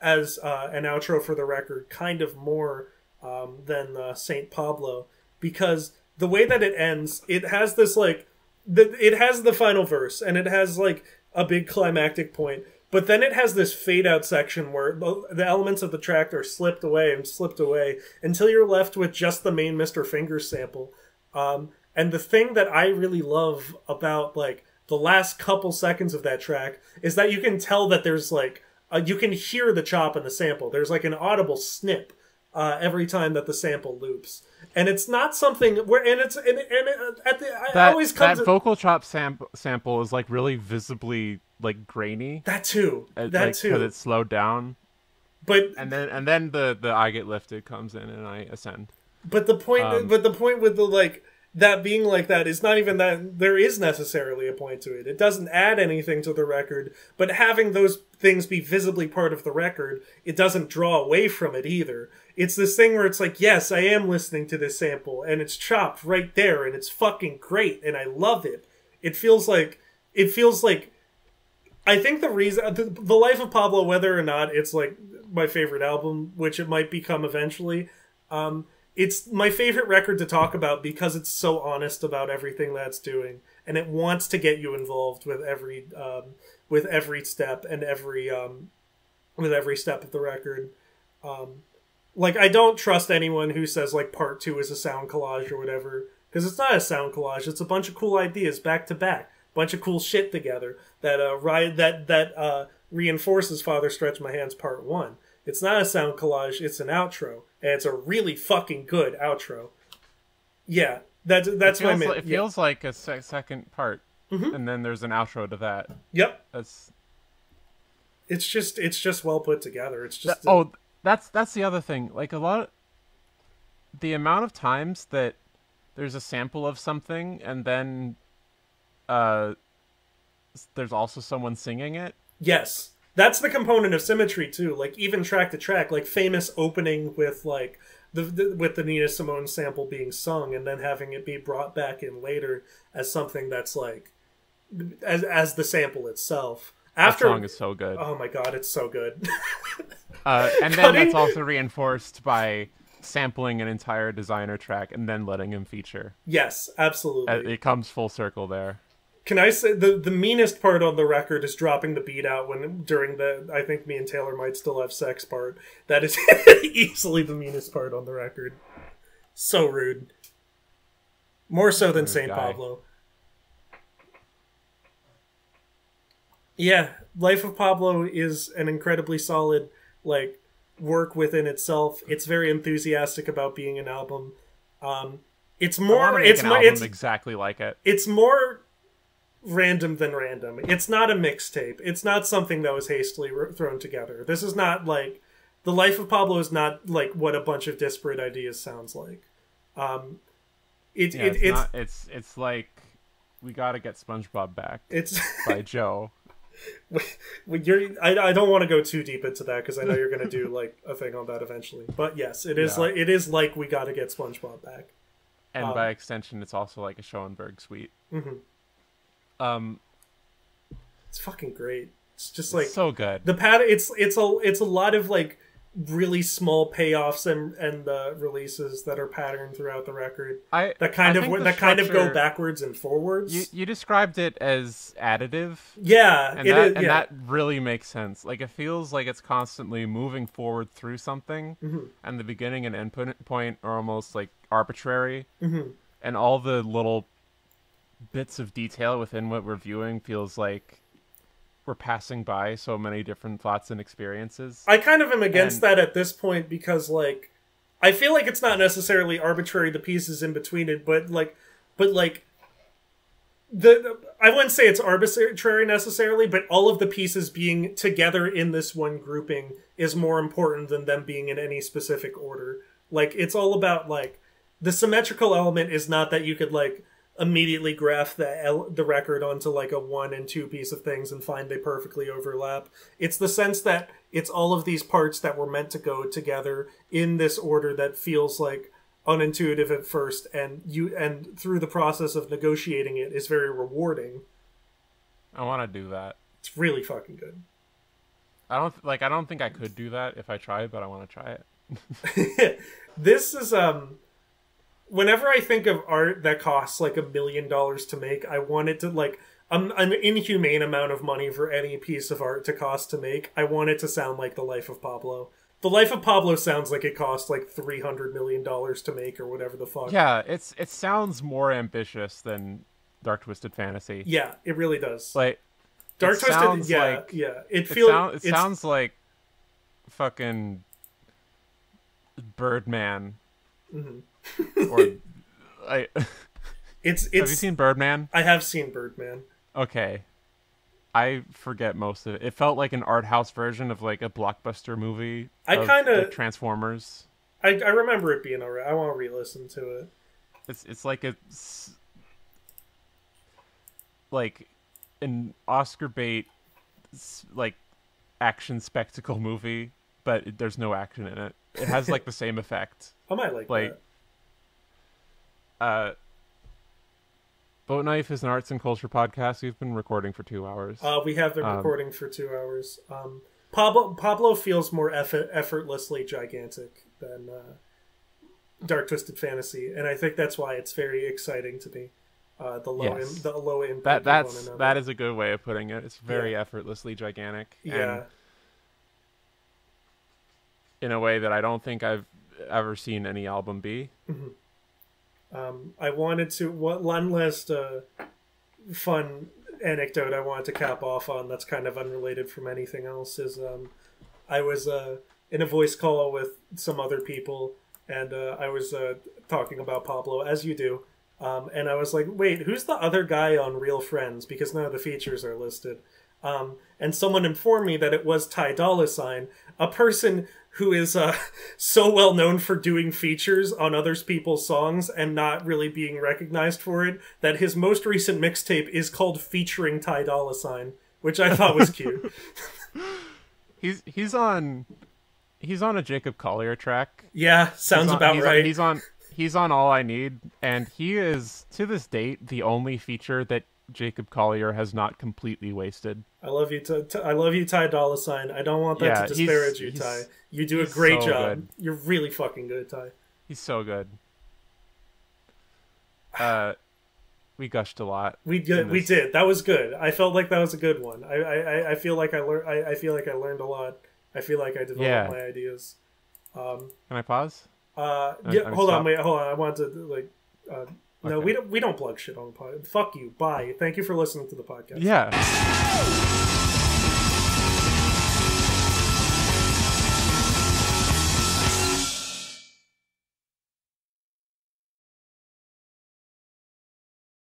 Speaker 1: as uh, an outro for the record kind of more um, than uh, Saint Pablo because the way that it ends, it has this like the, it has the final verse and it has like a big climactic point but then it has this fade out section where the elements of the track are slipped away and slipped away until you're left with just the main Mr. Fingers sample. Um, and the thing that I really love about like the last couple seconds of that track is that you can tell that there's like uh, you can hear the chop in the sample. There's like an audible snip uh, every time that the sample loops, and it's not something where and it's and, and it, at the I always comes
Speaker 2: that vocal chop sam- sample is like really visibly like grainy.
Speaker 1: that too
Speaker 2: uh,
Speaker 1: that
Speaker 2: like,
Speaker 1: too,
Speaker 2: 'cause it's slowed down,
Speaker 1: but
Speaker 2: and then and then the the I get lifted comes in and I ascend.
Speaker 1: But the point,
Speaker 2: Um,
Speaker 1: but the point with the like that being like that is not even that there is necessarily a point to it. It doesn't add anything to the record, but having those things be visibly part of the record, it doesn't draw away from it either. It's this thing where it's like, yes, I am listening to this sample, and it's chopped right there, and it's fucking great, and I love it. It feels like it feels like I think the reason the, the Life of Pablo, whether or not it's like my favorite album, which it might become eventually, um, it's my favorite record to talk about because it's so honest about everything that's doing, and it wants to get you involved with every um, with every step and every um, with every step of the record. Um, like I don't trust anyone who says like part two is a sound collage or whatever because it's not a sound collage. It's a bunch of cool ideas back to back, bunch of cool shit together that uh ri- that that uh reinforces Father Stretch My Hands Part One. It's not a sound collage. It's an outro, and it's a really fucking good outro. Yeah, that's that's
Speaker 2: it feels,
Speaker 1: meant.
Speaker 2: like, it
Speaker 1: Yeah.
Speaker 2: feels like a se- second part,
Speaker 1: Mhm.
Speaker 2: and then there's an outro to that.
Speaker 1: Yep,
Speaker 2: That's
Speaker 1: it's just it's just well put together. It's just
Speaker 2: That- oh, that's that's the other thing. Like a lot, of, the amount of times that there's a sample of something and then, uh, there's also someone singing it.
Speaker 1: Yes. That's the component of symmetry too. Like even track to track, like famous opening with like the, the with the Nina Simone sample being sung and then having it be brought back in later as something that's like as as the sample itself.
Speaker 2: That
Speaker 1: After
Speaker 2: song is so good.
Speaker 1: Oh my god, it's so good.
Speaker 2: Uh, and then
Speaker 1: Cutting-
Speaker 2: that's also reinforced by sampling an entire Desiigner track and then letting him feature.
Speaker 1: yes, absolutely.
Speaker 2: Uh, It comes full circle there.
Speaker 1: Can I say the the meanest part on the record is dropping the beat out when during the I think me and Taylor might still have sex part. That is easily the meanest part on the record. So rude. More so than Saint. Pablo. Yeah, Life of Pablo is an incredibly solid like work within itself. It's very enthusiastic about being an album. Um, it's
Speaker 2: I want to
Speaker 1: more. It's more. It's
Speaker 2: exactly like it.
Speaker 1: it's more random than random. It's not a mixtape. It's not something that was hastily thrown together. This is not like the life of Pablo is not like what a bunch of disparate ideas sounds like. Um, it,
Speaker 2: Yeah,
Speaker 1: it,
Speaker 2: it's,
Speaker 1: it's
Speaker 2: not. It's it's like we got to get SpongeBob back
Speaker 1: it's
Speaker 2: by Joe.
Speaker 1: well, you're, I, I don't want to go too deep into that because I know you're going to do like a thing on that eventually. But yes, it is
Speaker 2: Yeah.
Speaker 1: like it is like we got to get SpongeBob back.
Speaker 2: and
Speaker 1: Um,
Speaker 2: by extension, it's also like a Schoenberg suite.
Speaker 1: Mhm.
Speaker 2: Um,
Speaker 1: It's fucking great. It's just like
Speaker 2: so good.
Speaker 1: the pat it's it's a it's a lot of like really small payoffs and and the releases that are patterned throughout the record
Speaker 2: I
Speaker 1: that kind
Speaker 2: I
Speaker 1: of that kind of go backwards and forwards
Speaker 2: You you described it as additive,
Speaker 1: yeah
Speaker 2: and
Speaker 1: it
Speaker 2: that
Speaker 1: is-
Speaker 2: and
Speaker 1: yeah
Speaker 2: that really makes sense. Like it feels like it's constantly moving forward through something,
Speaker 1: Mm-hmm.
Speaker 2: and the beginning and end point- point are almost like arbitrary,
Speaker 1: Mm-hmm.
Speaker 2: and all the little bits of detail within what we're viewing feels like we're passing by so many different thoughts and experiences.
Speaker 1: i kind of am against
Speaker 2: And-
Speaker 1: that at this point because like i feel like it's not necessarily arbitrary the pieces in between it but like but like the I wouldn't say it's arbitrary necessarily, but all of the pieces being together in this one grouping is more important than them being in any specific order. Like it's all about like the symmetrical element is not that you could like immediately graph the the record onto like a one and two piece of things and find they perfectly overlap. It's the sense that it's all of these parts that were meant to go together in this order that feels like unintuitive at first and you and through the process of negotiating it is very rewarding
Speaker 2: I want to do that.
Speaker 1: it's really fucking good
Speaker 2: I don't like. I don't think I could do that if I tried, but I want to try it.
Speaker 1: this is um whenever I think of art that costs like a million dollars to make, I want it to like um, an inhumane amount of money for any piece of art to cost to make. I want it to sound like the life of Pablo. The life of Pablo sounds like it cost like three hundred million dollars to make or whatever the fuck.
Speaker 2: Yeah, it's it sounds more ambitious than Dark Twisted Fantasy.
Speaker 1: Yeah, it really does.
Speaker 2: Like
Speaker 1: Dark
Speaker 2: it
Speaker 1: Twisted,
Speaker 2: sounds
Speaker 1: yeah,
Speaker 2: like-
Speaker 1: yeah. It
Speaker 2: it,
Speaker 1: feels
Speaker 2: sound, it sounds like fucking Birdman. Or I
Speaker 1: it's it's.
Speaker 2: have you seen Birdman?
Speaker 1: I have seen Birdman.
Speaker 2: Okay. I forget most of it. It felt like an art house version of like a blockbuster movie.
Speaker 1: I
Speaker 2: of,
Speaker 1: kinda-
Speaker 2: like, Transformers.
Speaker 1: I, I remember it being alright. I want to re-listen to it.
Speaker 2: It's it's like a like an Oscar bait like action spectacle movie, but there's no action in it. It has like the same effect.
Speaker 1: I might like,
Speaker 2: Like,
Speaker 1: that.
Speaker 2: Uh, Boat Knife is an arts and culture podcast. We've been recording for two hours.
Speaker 1: Uh, we have been
Speaker 2: um,
Speaker 1: recording for two hours. Um, Pablo Pablo feels more effort, effortlessly gigantic than uh, Dark Twisted Fantasy, and I think that's why it's very exciting to me. Uh, the low
Speaker 2: Yes.
Speaker 1: im- the low impact.
Speaker 2: that that's that is a good way of putting it. It's very effortlessly gigantic.
Speaker 1: yeah.
Speaker 2: In a way that I don't think I've ever seen any album be.
Speaker 1: Um, I wanted to one one last uh, fun anecdote I wanted to cap off on that's kind of unrelated from anything else is um, I was uh, in a voice call with some other people and uh, I was uh, talking about Pablo as you do um, and I was like wait who's the other guy on Real Friends? Because none of the features are listed um, and someone informed me that it was Ty Dolla Sign a person who is uh, so well known for doing features on others people's songs and not really being recognized for it that his most recent mixtape is called featuring Ty Dolla Sign, which I thought was cute.
Speaker 2: He's he's on he's on a Jacob Collier track.
Speaker 1: yeah, sounds
Speaker 2: He's on-
Speaker 1: about
Speaker 2: he's
Speaker 1: right.
Speaker 2: On, he's on he's on All I Need, and he is to this date the only feature that Jacob Collier has not completely wasted.
Speaker 1: I love you, Ty, Ty- I love you, Ty Dolla Sign. I don't want that
Speaker 2: Yeah,
Speaker 1: to disparage you, Ty. You do a great
Speaker 2: so
Speaker 1: job.
Speaker 2: good.
Speaker 1: You're really fucking good, Ty.
Speaker 2: He's so good. Uh, we gushed a lot.
Speaker 1: We did. We did. That was good. I felt like that was a good one. I I, I- feel like I learned. I, I feel like I learned a lot. I feel like I developed
Speaker 2: Yeah.
Speaker 1: my ideas.
Speaker 2: Can I pause?
Speaker 1: Uh, yeah.
Speaker 2: I
Speaker 1: hold on. Wait. Hold on. I want to like. Uh, no, we don't. We don't plug shit on the pod. Fuck you. Bye. Thank you for listening to the podcast.
Speaker 2: Yeah.